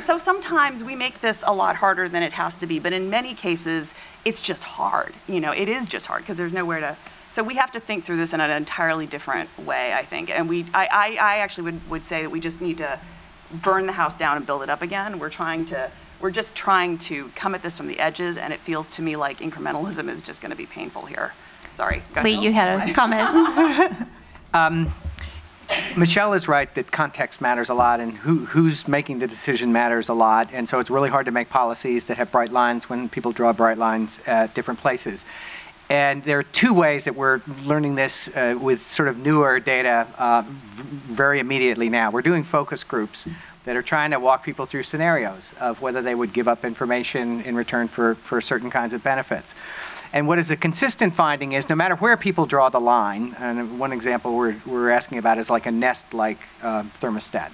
so sometimes we make this a lot harder than it has to be, but in many cases, it's just hard. You know, it is just hard because there's nowhere to, so we have to think through this in an entirely different way, I think. And we, I, I, I actually would, would say that we just need to burn the house down and build it up again. We're trying to, we're just trying to come at this from the edges, and it feels to me like incrementalism is just going to be painful here. Sorry. go Lee, ahead. you had a comment. Um, Michelle is right that context matters a lot and who, who's making the decision matters a lot. And so it's really hard to make policies that have bright lines when people draw bright lines at different places. And there are two ways that we're learning this uh, with sort of newer data uh, very immediately now. We're doing focus groups that are trying to walk people through scenarios of whether they would give up information in return for, for certain kinds of benefits. And what is a consistent finding is no matter where people draw the line, and one example we're, we're asking about is like a Nest-like uh, thermostat.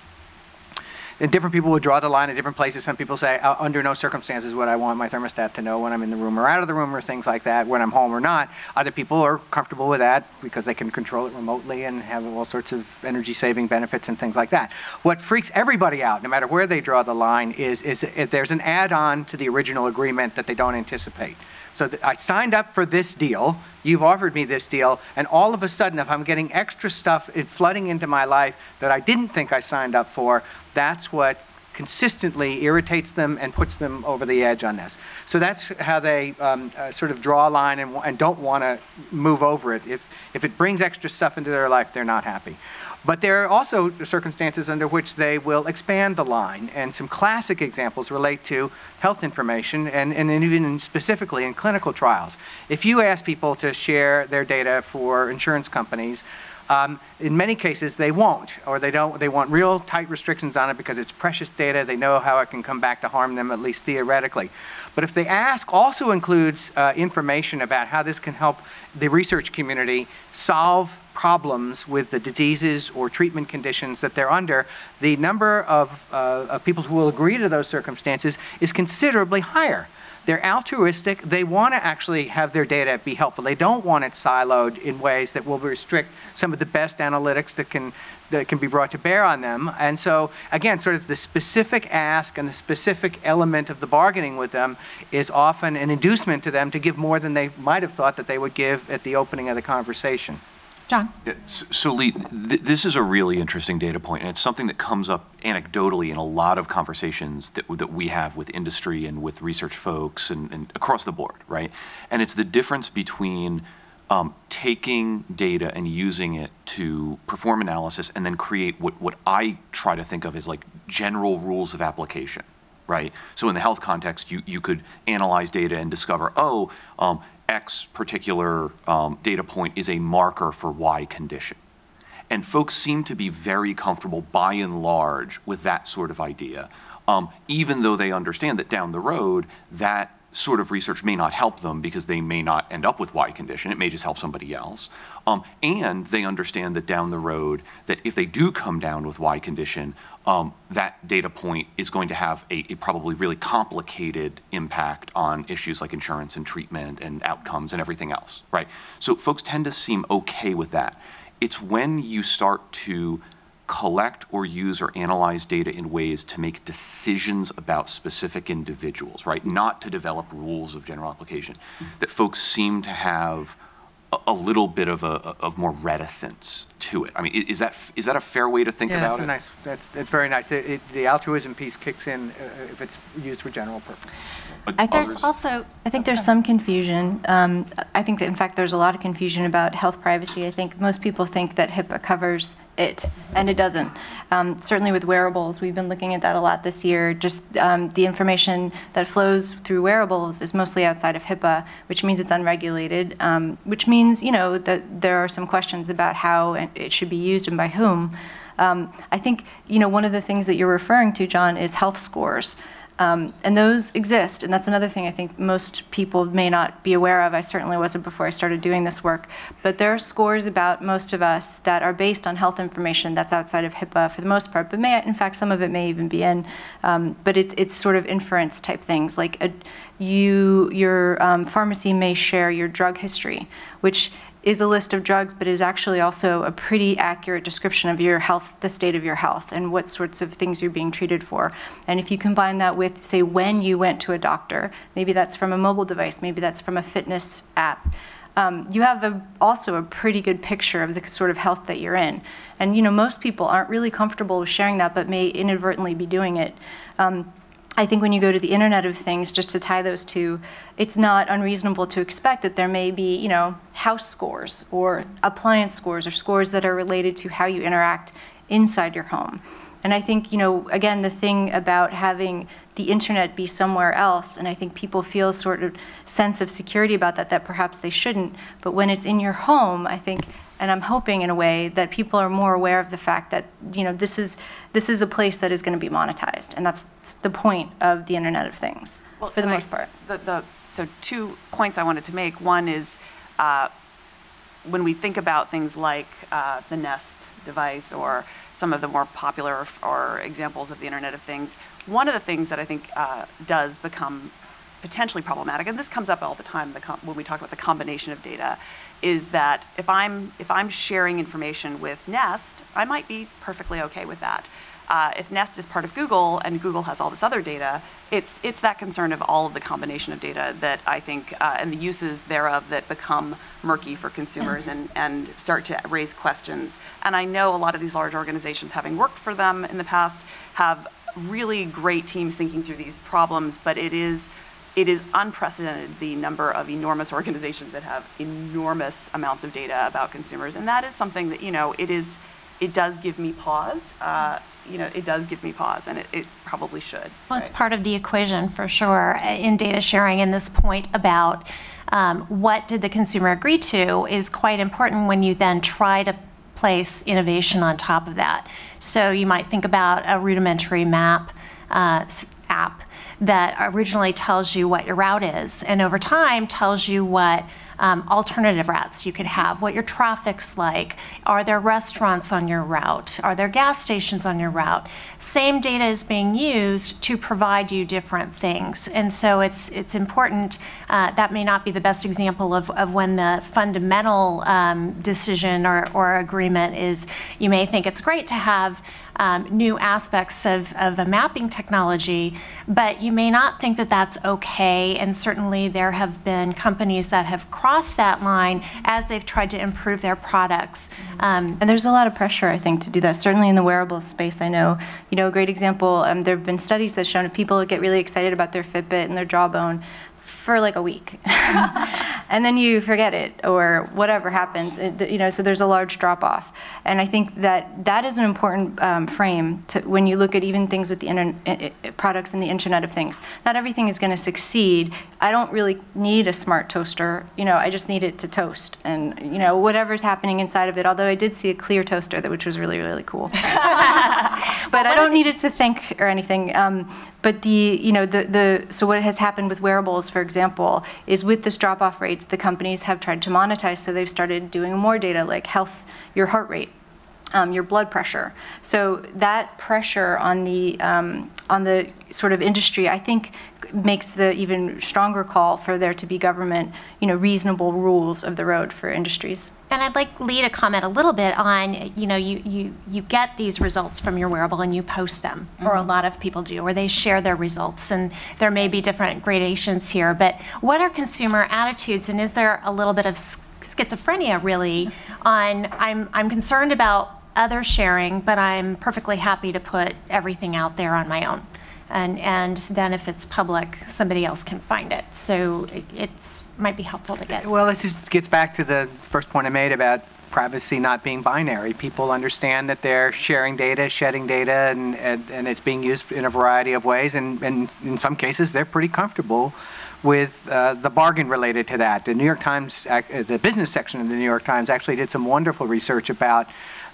And different people would draw the line at different places. Some people say, uh, under no circumstances would I want my thermostat to know when I'm in the room or out of the room or things like that, when I'm home or not. Other people are comfortable with that because they can control it remotely and have all sorts of energy saving benefits and things like that. What freaks everybody out, no matter where they draw the line, is, is if there's an add on to the original agreement that they don't anticipate. So I signed up for this deal. You've offered me this deal, and all of a sudden, if I'm getting extra stuff flooding into my life that I didn't think I signed up for, that's what consistently irritates them and puts them over the edge on this. So that's how they um, uh, sort of draw a line and, and don't want to move over it. If, if it brings extra stuff into their life, they're not happy. But there are also circumstances under which they will expand the line, and some classic examples relate to health information and, and even specifically in clinical trials. If you ask people to share their data for insurance companies, um, in many cases, they won't, or they don't. They want real tight restrictions on it because it's precious data. They know how it can come back to harm them, at least theoretically. But if they ask, also includes uh, information about how this can help the research community solve problems with the diseases or treatment conditions that they're under, the number of, uh, of people who will agree to those circumstances is considerably higher. They're altruistic. They want to actually have their data be helpful. They don't want it siloed in ways that will restrict some of the best analytics that can that can be brought to bear on them. And so, again, sort of the specific ask and the specific element of the bargaining with them is often an inducement to them to give more than they might have thought that they would give at the opening of the conversation. John? So Lee, th- this is a really interesting data point, and it's something that comes up anecdotally in a lot of conversations that, that we have with industry and with research folks and, and across the board, right? And it's the difference between um, taking data and using it to perform analysis and then create what, what I try to think of as like general rules of application right? So in the health context, you, you could analyze data and discover, oh, um, X particular um, data point is a marker for Y condition. And folks seem to be very comfortable by and large with that sort of idea, um, even though they understand that down the road, that sort of research may not help them because they may not end up with Y condition. It may just help somebody else. Um, and they understand that down the road, that if they do come down with Y condition, um, that data point is going to have a, a probably really complicated impact on issues like insurance and treatment and outcomes and everything else, right? So folks tend to seem okay with that. It's when you start to collect or use or analyze data in ways to make decisions about specific individuals, right? Not to develop rules of general application, that folks seem to have a, a little bit of a of more reticence to it. I mean, is that is that a fair way to think Yeah, about that's a it? nice, that's, that's very nice. It, it, the altruism piece kicks in uh, if it's used for general purpose. But I, there's others- also, I think there's some confusion. Um, I think that, in fact, there's a lot of confusion about health privacy. I think most people think that HIPAA covers it, and it doesn't. Um, certainly with wearables, we've been looking at that a lot this year. Just um, the information that flows through wearables is mostly outside of HIPAA, which means it's unregulated, um, which means, you know, that there are some questions about how it- should be used and by whom. Um, I think, you know, one of the things that you're referring to, John, is health scores. Um, and those exist, and that's another thing I think most people may not be aware of. I certainly wasn't before I started doing this work. But there are scores about most of us that are based on health information that's outside of HIPAA for the most part, but may, in fact, some of it may even be in. Um, but it's, it's sort of inference type things. Like a, you, your um, pharmacy may share your drug history, which is a list of drugs, but is actually also a pretty accurate description of your health, the state of your health, and what sorts of things you're being treated for. And if you combine that with, say, when you went to a doctor, maybe that's from a mobile device, maybe that's from a fitness app. Um, you have a, also a pretty good picture of the sort of health that you're in. And you know, most people aren't really comfortable with sharing that, but may inadvertently be doing it. Um, I think when you go to the Internet of Things, just to tie those two, it's not unreasonable to expect that there may be, you know, house scores or appliance scores or scores that are related to how you interact inside your home. And I think, you know, again, the thing about having the internet be somewhere else, and I think people feel sort of sense of security about that, that perhaps they shouldn't. But when it's in your home, I think, and I'm hoping in a way that people are more aware of the fact that, you know, this is this is a place that is going to be monetized, and that's the point of the Internet of Things, Well, for the I- most part. The, the so two points I wanted to make. One is uh, when we think about things like uh, the Nest device or some of the more popular or examples of the Internet of Things, one of the things that I think uh, does become potentially problematic, and this comes up all the time the when we talk about the combination of data, is that if I'm if I'm sharing information with Nest, I might be perfectly okay with that. Uh, if Nest is part of Google and Google has all this other data, it's it's that concern of all of the combination of data that I think uh, and the uses thereof that become murky for consumers and and start to raise questions. And I know a lot of these large organizations, having worked for them in the past, have really great teams thinking through these problems, but it is it is unprecedented the number of enormous organizations that have enormous amounts of data about consumers, and that is something that you know it is. It does give me pause. Uh, you know, it does give me pause, and it, it probably should. Well, it's part of the equation for sure uh, in data sharing. And this point about um, what did the consumer agree to is quite important when you then try to place innovation on top of that. So you might think about a rudimentary map uh, app that originally tells you what your route is, and over time tells you what um, alternative routes you could have, what your traffic's like, are there restaurants on your route, are there gas stations on your route. Same data is being used to provide you different things, and so it's it's important. Uh, that may not be the best example of, of when the fundamental um, decision or, or agreement is. You may think it's great to have um, new aspects of, of a mapping technology, but you may not think that that's okay. And certainly there have been companies that have crossed that line as they've tried to improve their products. Um, and there's a lot of pressure, I think, to do that. Certainly in the wearable space, I know, you know, a great example. Um, there have been studies that shown that people get really excited about their Fitbit and their Jawbone for like a week. And then you forget it or whatever happens. It, you know so there's a large drop off and i think that that is an important um, frame to when you look at even things with the internet products and the internet of things. Not everything is going to succeed. I don't really need a smart toaster. You know i just need it to toast. And you know whatever's happening inside of it although i did see a clear toaster that which was really really cool. But i don't need it to think or anything. Um, but the, you know, the, the, so what has happened with wearables, for example, is with this drop-off rates, the companies have tried to monetize, so they've started doing more data like health, your heart rate, um, your blood pressure. So that pressure on the um, on the sort of industry, I think, makes the even stronger call for there to be government, you know, reasonable rules of the road for industries. And I'd like Lee to comment a little bit on, you know, you, you, you get these results from your wearable and you post them, mm-hmm. or a lot of people do, or they share their results. And there may be different gradations here, but what are consumer attitudes and is there a little bit of schizophrenia really on, I'm, I'm concerned about other sharing, but I'm perfectly happy to put everything out there on my own? And and then if it's public, somebody else can find it. So it it's might be helpful to get. Well, it just gets back to the first point I made about privacy not being binary. People understand that they're sharing data, shedding data, and, and, and it's being used in a variety of ways. And, and in some cases, they're pretty comfortable with uh, the bargain related to that. The New York Times, uh, the business section of the New York Times actually did some wonderful research about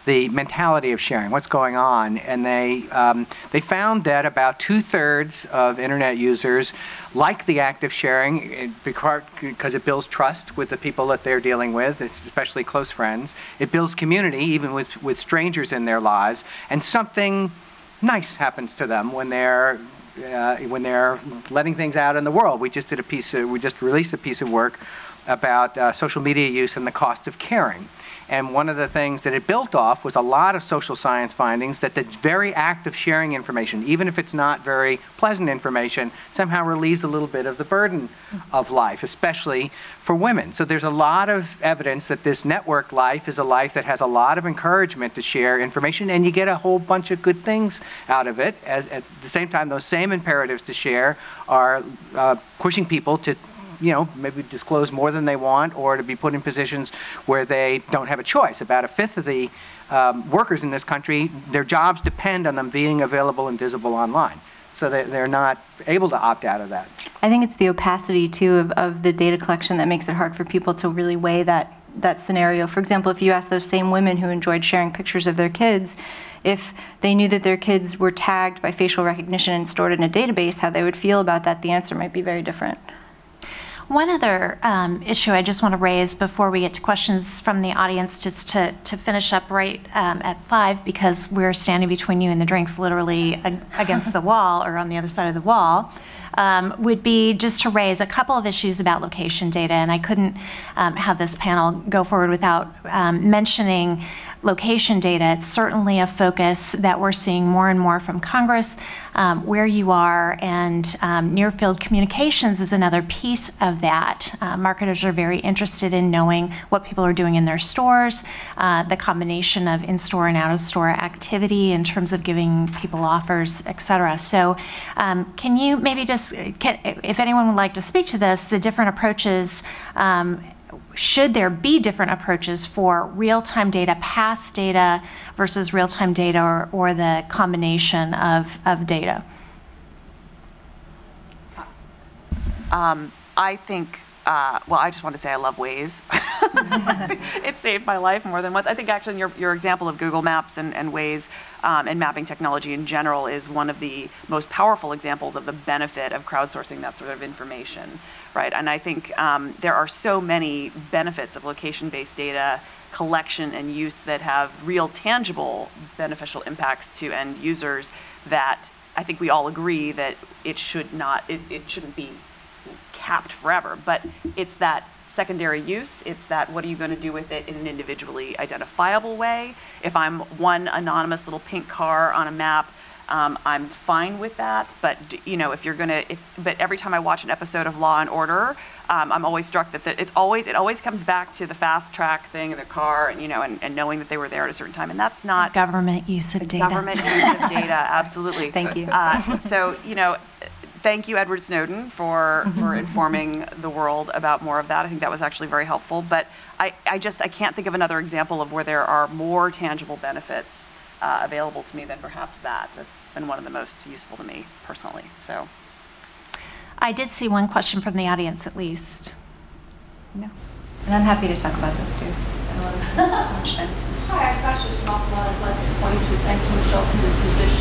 the mentality of sharing, what's going on, and they um, they found that about two thirds of internet users like the act of sharing because it builds trust with the people that they're dealing with, especially close friends. It builds community, even with with strangers in their lives, and something nice happens to them when they're uh, when they're letting things out in the world. We just did a piece. Of, we just released a piece of work about uh, social media use and the cost of caring. And one of the things that it built off was a lot of social science findings that the very act of sharing information, even if it's not very pleasant information, somehow relieves a little bit of the burden of life, especially for women. So there's a lot of evidence that this network life is a life that has a lot of encouragement to share information, and you get a whole bunch of good things out of it. As at the same time, those same imperatives to share are uh, pushing people to you know, maybe disclose more than they want or to be put in positions where they don't have a choice. About a fifth of the um, workers in this country, their jobs depend on them being available and visible online. So they, they're not able to opt out of that. I think it's the opacity, too, of, of the data collection that makes it hard for people to really weigh that that scenario. For example, if you ask those same women who enjoyed sharing pictures of their kids, if they knew that their kids were tagged by facial recognition and stored in a database, how they would feel about that, the answer might be very different. One other um, issue I just want to raise before we get to questions from the audience, just to, to finish up right um, at five, because we're standing between you and the drinks, literally ag- against the wall or on the other side of the wall, um, would be just to raise a couple of issues about location data. And I couldn't um, have this panel go forward without um, mentioning location data. It's certainly a focus that we're seeing more and more from Congress, um, where you are, and um, near field communications is another piece of that. Uh, marketers are very interested in knowing what people are doing in their stores, uh, the combination of in store and out of store activity in terms of giving people offers, et cetera. So, um, can you maybe just, can, if anyone would like to speak to this, the different approaches? Should there be different approaches for real-time data, past data versus real-time data, or, or the combination of, of data? Um, I think, uh, well, I just want to say I love Waze. it saved my life more than once. I think actually your, your example of Google Maps and, and Waze um, and mapping technology in general is one of the most powerful examples of the benefit of crowdsourcing that sort of information, right? And I think um, there are so many benefits of location-based data collection and use that have real tangible beneficial impacts to end users that I think we all agree that it should not, it, it shouldn't be capped forever, but it's that secondary use. It's that what are you going to do with it in an individually identifiable way? If I'm one anonymous little pink car on a map, um, I'm fine with that. But you know, if you're going to, if, but every time I watch an episode of Law and Order, um, I'm always struck that the, it's always it always comes back to the fast track thing in the car, and you know, and, and knowing that they were there at a certain time, and that's not Government use of data. government use of data. Absolutely. Thank you. Uh, so you know, thank you, Edward Snowden, for for informing the world about more of that. I think that was actually very helpful. But I, I just I can't think of another example of where there are more tangible benefits uh, available to me than perhaps that. That's been one of the most useful to me personally. So. I did see one question from the audience at least. No. And I'm happy to talk about this too. Hi, I got just not one. I'd like to point to, thank you, Michelle, for your position.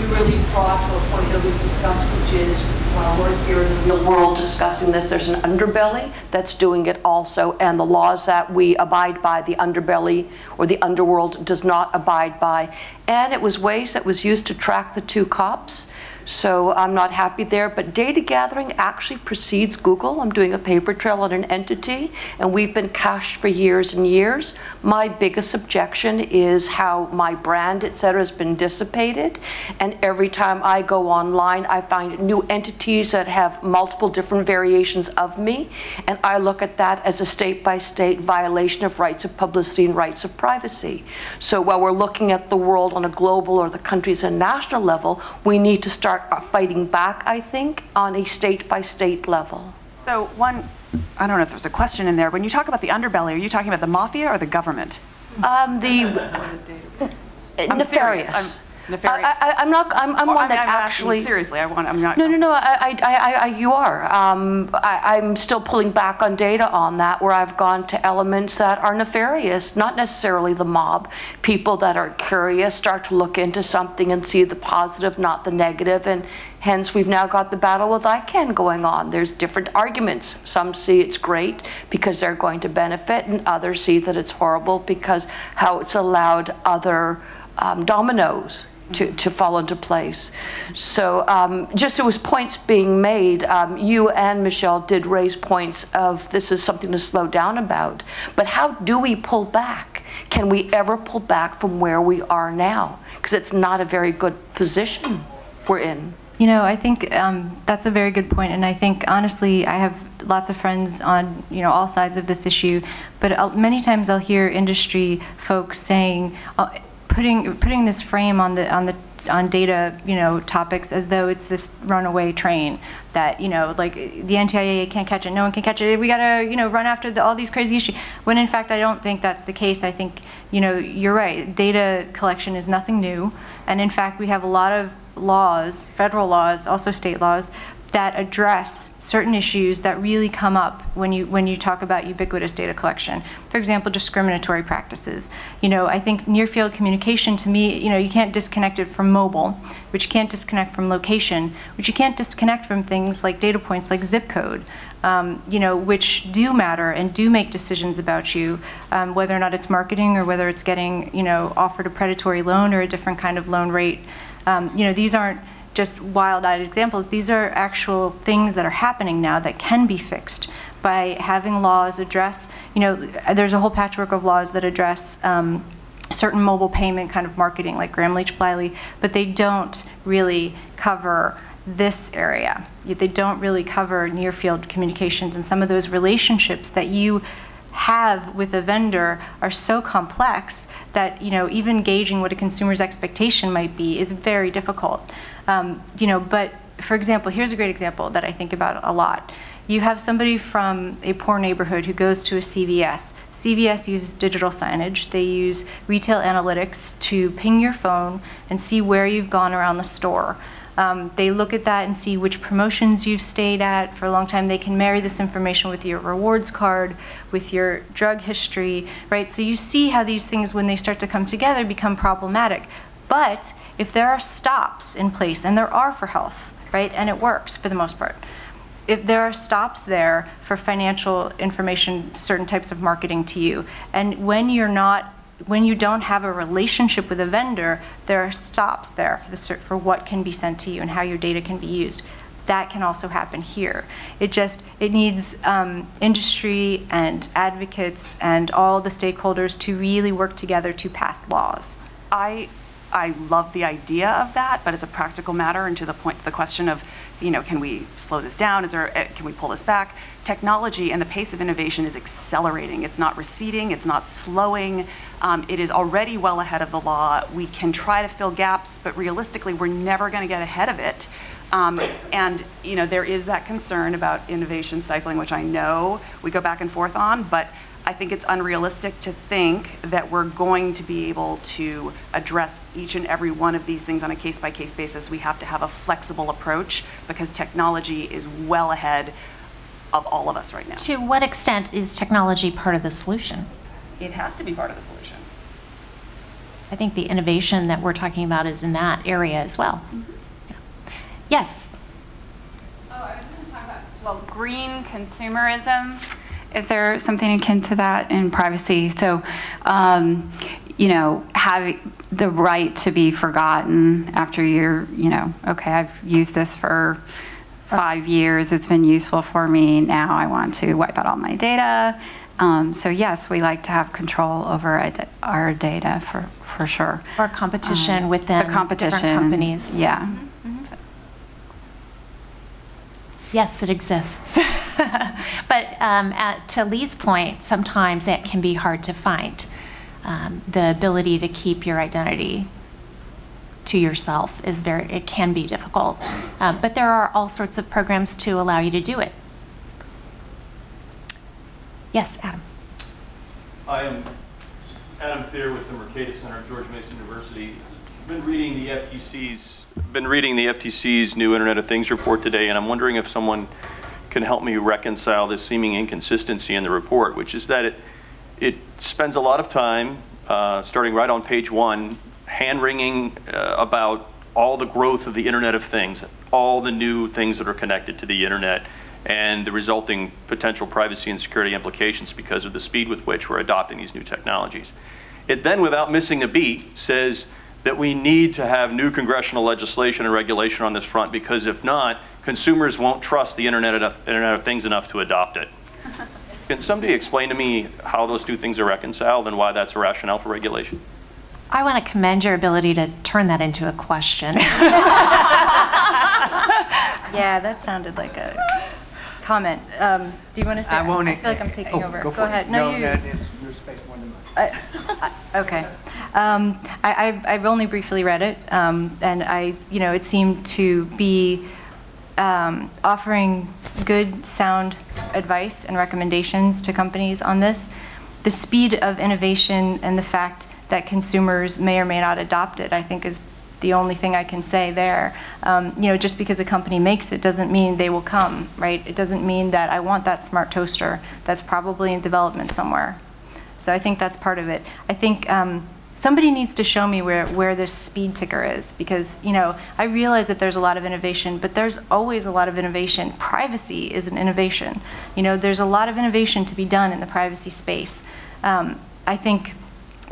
You really brought to a point that was discussed, which is, while we're here in the real world discussing this, there's an underbelly that's doing it also, and the laws that we abide by, the underbelly or the underworld does not abide by. And it was Waze that was used to track the two cops. So I'm not happy there, but data gathering actually precedes Google. I'm doing a paper trail on an entity, and we've been cached for years and years. My biggest objection is how my brand, et cetera, has been dissipated. And every time I go online, I find new entities that have multiple different variations of me, and I look at that as a state-by-state violation of rights of publicity and rights of privacy. So while we're looking at the world on a global or the countries and national level, we need to start fighting back, I think, on a state-by-state level. So one, I don't know if there's a question in there. When you talk about the underbelly, are you talking about the mafia or the government? I'm Um, the serious. nefarious. I'm- nefarious. I, I, I'm not, I'm, I'm Well, one I'm- that I'm actually. Seriously, I want, I'm not. No, no, no, I, I, I, I- you are. Um, I, I'm still pulling back on data on that, where I've gone to elements that are nefarious, not necessarily the mob. People that are curious start to look into something and see the positive, not the negative, and hence we've now got the battle with ICANN going on. There's different arguments. Some see it's great because they're going to benefit, and others see that it's horrible because how it's allowed other um, dominoes to, to fall into place. So um, just there was points being made. Um, you and Michelle did raise points of this is something to slow down about. But how do we pull back? Can we ever pull back from where we are now? Because it's not a very good position we're in. You know, I think um, that's a very good point, and I think honestly, I have lots of friends on you know all sides of this issue, but I'll, many times I'll hear industry folks saying, uh, putting putting this frame on the on the on data you know topics as though it's this runaway train that you know like the NTIA can't catch it, no one can catch it. We gotta you know run after the, all these crazy issues. When in fact I don't think that's the case. I think you know you're right. Data collection is nothing new, and in fact we have a lot of laws, federal laws, also state laws, that address certain issues that really come up when you when you talk about ubiquitous data collection. For example, discriminatory practices. You know, I think near field communication to me, you know, you can't disconnect it from mobile, which you can't disconnect from location, which you can't disconnect from things like data points like zip code. Um, you know, which do matter and do make decisions about you, um, whether or not it's marketing or whether it's getting, you know, offered a predatory loan or a different kind of loan rate. Um, you know, these aren't just wild-eyed examples. These are actual things that are happening now that can be fixed by having laws address, you know, there's a whole patchwork of laws that address um, certain mobile payment kind of marketing like Gramm-Leach-Bliley, but they don't really cover this area. They don't really cover near field communications and some of those relationships that you have with a vendor are so complex that you know even gauging what a consumer's expectation might be is very difficult. Um, you know, but for example, here's a great example that I think about a lot. You have somebody from a poor neighborhood who goes to a CVS. CVS uses digital signage. They use retail analytics to ping your phone and see where you've gone around the store. Um, they look at that and see which promotions you've stayed at for a long time. They can marry this information with your rewards card, with your drug history, right? So you see how these things, when they start to come together, become problematic. But if there are stops in place, and there are for health, right, and it works for the most part, if there are stops there for financial information, certain types of marketing to you, and when you're not when you don't have a relationship with a vendor, there are stops there for, the, for what can be sent to you and how your data can be used. That can also happen here. It just it needs um, industry and advocates and all the stakeholders to really work together to pass laws. I I love the idea of that, but as a practical matter, and to the point, the question of, you know, can we slow this down? Is there, eh, can we pull this back? Technology and the pace of innovation is accelerating. It's not receding. It's not slowing. Um, it is already well ahead of the law. We can try to fill gaps, but realistically, we're never going to get ahead of it. Um, and you know, there is that concern about innovation stifling, which I know we go back and forth on, but I think it's unrealistic to think that we're going to be able to address each and every one of these things on a case by case basis. We have to have a flexible approach because technology is well ahead of all of us right now. To what extent is technology part of the solution? It has to be part of the solution. I think the innovation that we're talking about is in that area as well. Mm -hmm. yeah. Yes. Oh, I was going to talk about, well, green consumerism is there something akin to that in privacy? So, um, you know, having the right to be forgotten after you're, you know, okay, I've used this for five years, it's been useful for me, now I want to wipe out all my data. Um, so yes, we like to have control over our data for, for sure. Or competition um, within the competition, different companies. Yeah. Mm -hmm. Yes, it exists. but um, at, to Lee's point, sometimes it can be hard to find um, the ability to keep your identity to yourself is very it can be difficult. Um, but there are all sorts of programs to allow you to do it. Yes adam. I am adam Thierer with the mercatus center at george mason university. I've been reading the ftc's been reading the FTC's new Internet of Things report today, and I'm wondering if someone can help me reconcile this seeming inconsistency in the report, which is that it, it spends a lot of time, uh, starting right on page one, hand wringing uh, about all the growth of the Internet of Things, all the new things that are connected to the Internet, and the resulting potential privacy and security implications because of the speed with which we're adopting these new technologies. It then, without missing a beat, says that we need to have new congressional legislation and regulation on this front because if not, consumers won't trust the Internet, enough, Internet of Things enough to adopt it. Can somebody explain to me how those two things are reconciled and why that's a rationale for regulation? I want to commend your ability to turn that into a question. yeah, that sounded like a comment. Um, do you want to say? I won't. I feel like I'm taking oh, over. Go, go ahead. No, no, you. No, it's your space more than mine. Uh, okay. Um, I, have only briefly read it, um, and I, you know, it seemed to be um, offering good, sound advice and recommendations to companies on this. The speed of innovation and the fact that consumers may or may not adopt it, I think, is the only thing I can say there. Um, you know, just because a company makes it doesn't mean they will come, right? It doesn't mean that I want that smart toaster. That's probably in development somewhere. So I think that's part of it. I think um, somebody needs to show me where, where this speed ticker is because, you know, I realize that there's a lot of innovation, but there's always a lot of innovation. Privacy is an innovation. You know, there's a lot of innovation to be done in the privacy space. Um, I think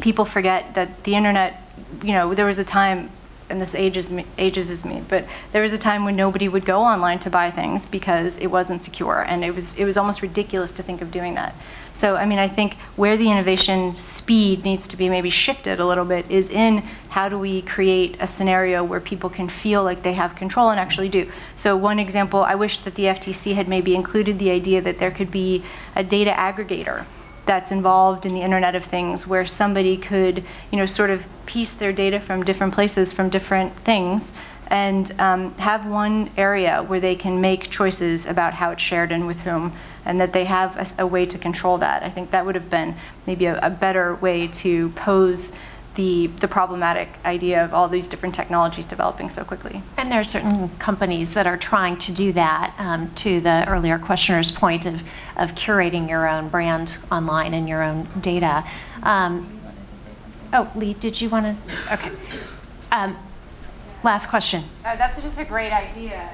people forget that the internet, you know, there was a time and this ages me, ages is me, but there was a time when nobody would go online to buy things because it wasn't secure, and it was it was almost ridiculous to think of doing that. So, I mean, I think where the innovation speed needs to be maybe shifted a little bit is in how do we create a scenario where people can feel like they have control and actually do. So, one example, I wish that the FTC had maybe included the idea that there could be a data aggregator that's involved in the Internet of Things, where somebody could, you know, sort of piece their data from different places, from different things, and um, have one area where they can make choices about how it's shared and with whom, and that they have a, a way to control that. I think that would have been maybe a, a better way to pose the, the problematic idea of all these different technologies developing so quickly. And there are certain companies that are trying to do that, um, to the earlier questioner's point of, of curating your own brand online and your own data. Um, oh, Lee, did you want to? Okay. Um, last question. Uh, that's just a great idea.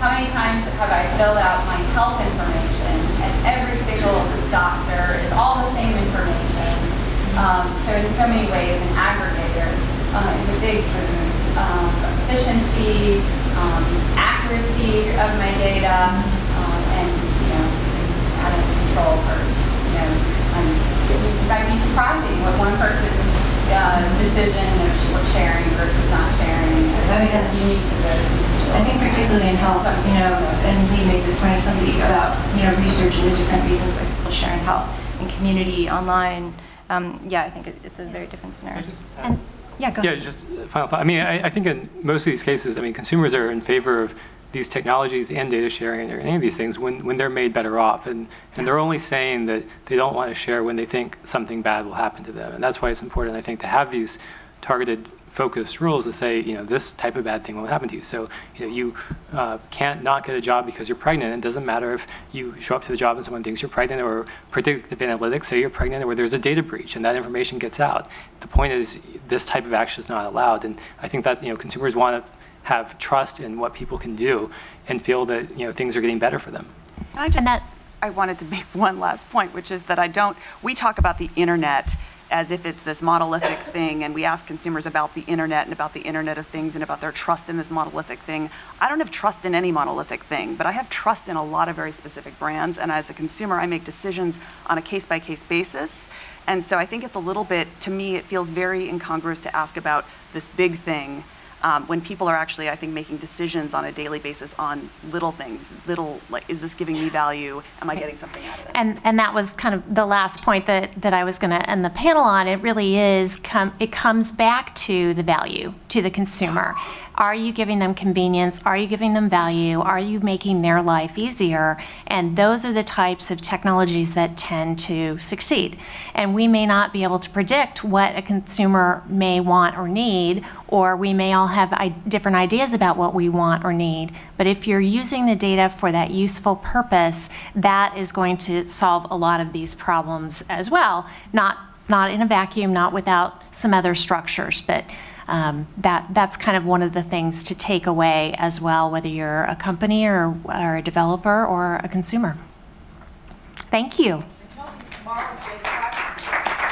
How many times have I filled out my health information and every single doctor is all the same information? Um, so in so many ways, an aggregator uh, is a big boon. Um, efficiency, um, accuracy of my data, um, and you know, having control first. You know, um, it might be surprising what one person's uh, decision of sharing versus not sharing. I mean, that's unique to the. I think particularly in health, you know, and we made this point of somebody about, you know, research and the different reasons why people share in health and community online um, yeah, I think it, it's a very different scenario. And, yeah, go Yeah, ahead. just final thought. I mean, I, I think in most of these cases, I mean, consumers are in favor of these technologies and data sharing or any of these things when, when they're made better off. And, and they're only saying that they don't want to share when they think something bad will happen to them. And that's why it's important, I think, to have these targeted focused rules that say, you know, this type of bad thing won't happen to you. So, you know, you uh, can't not get a job because you're pregnant. It doesn't matter if you show up to the job and someone thinks you're pregnant or predictive analytics say you're pregnant or there's a data breach and that information gets out. The point is this type of action is not allowed. And I think that, you know, consumers want to have trust in what people can do and feel that, you know, things are getting better for them. I just, And that- I wanted to make one last point, which is that I don't, we talk about the internet as if it's this monolithic thing, and we ask consumers about the internet and about the internet of things and about their trust in this monolithic thing. I don't have trust in any monolithic thing, but I have trust in a lot of very specific brands, and as a consumer, I make decisions on a case-by-case basis. And so I think it's a little bit, to me, it feels very incongruous to ask about this big thing um, when people are actually, I think, making decisions on a daily basis on little things, little, like, is this giving me value? Am I getting something out of it? And, and that was kind of the last point that, that I was going to end the panel on. It really is, come, it comes back to the value, to the consumer. Are you giving them convenience? Are you giving them value? Are you making their life easier? And those are the types of technologies that tend to succeed. And we may not be able to predict what a consumer may want or need, or we may all have different ideas about what we want or need. But if you're using the data for that useful purpose, that is going to solve a lot of these problems as well. Not not in a vacuum, not without some other structures, but um, that that's kind of one of the things to take away as well, whether you're a company or, or a developer or a consumer. Thank you.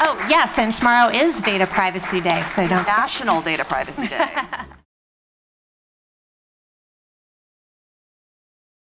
Oh, yes, and tomorrow is Data Privacy Day, so don't National Data Privacy Day.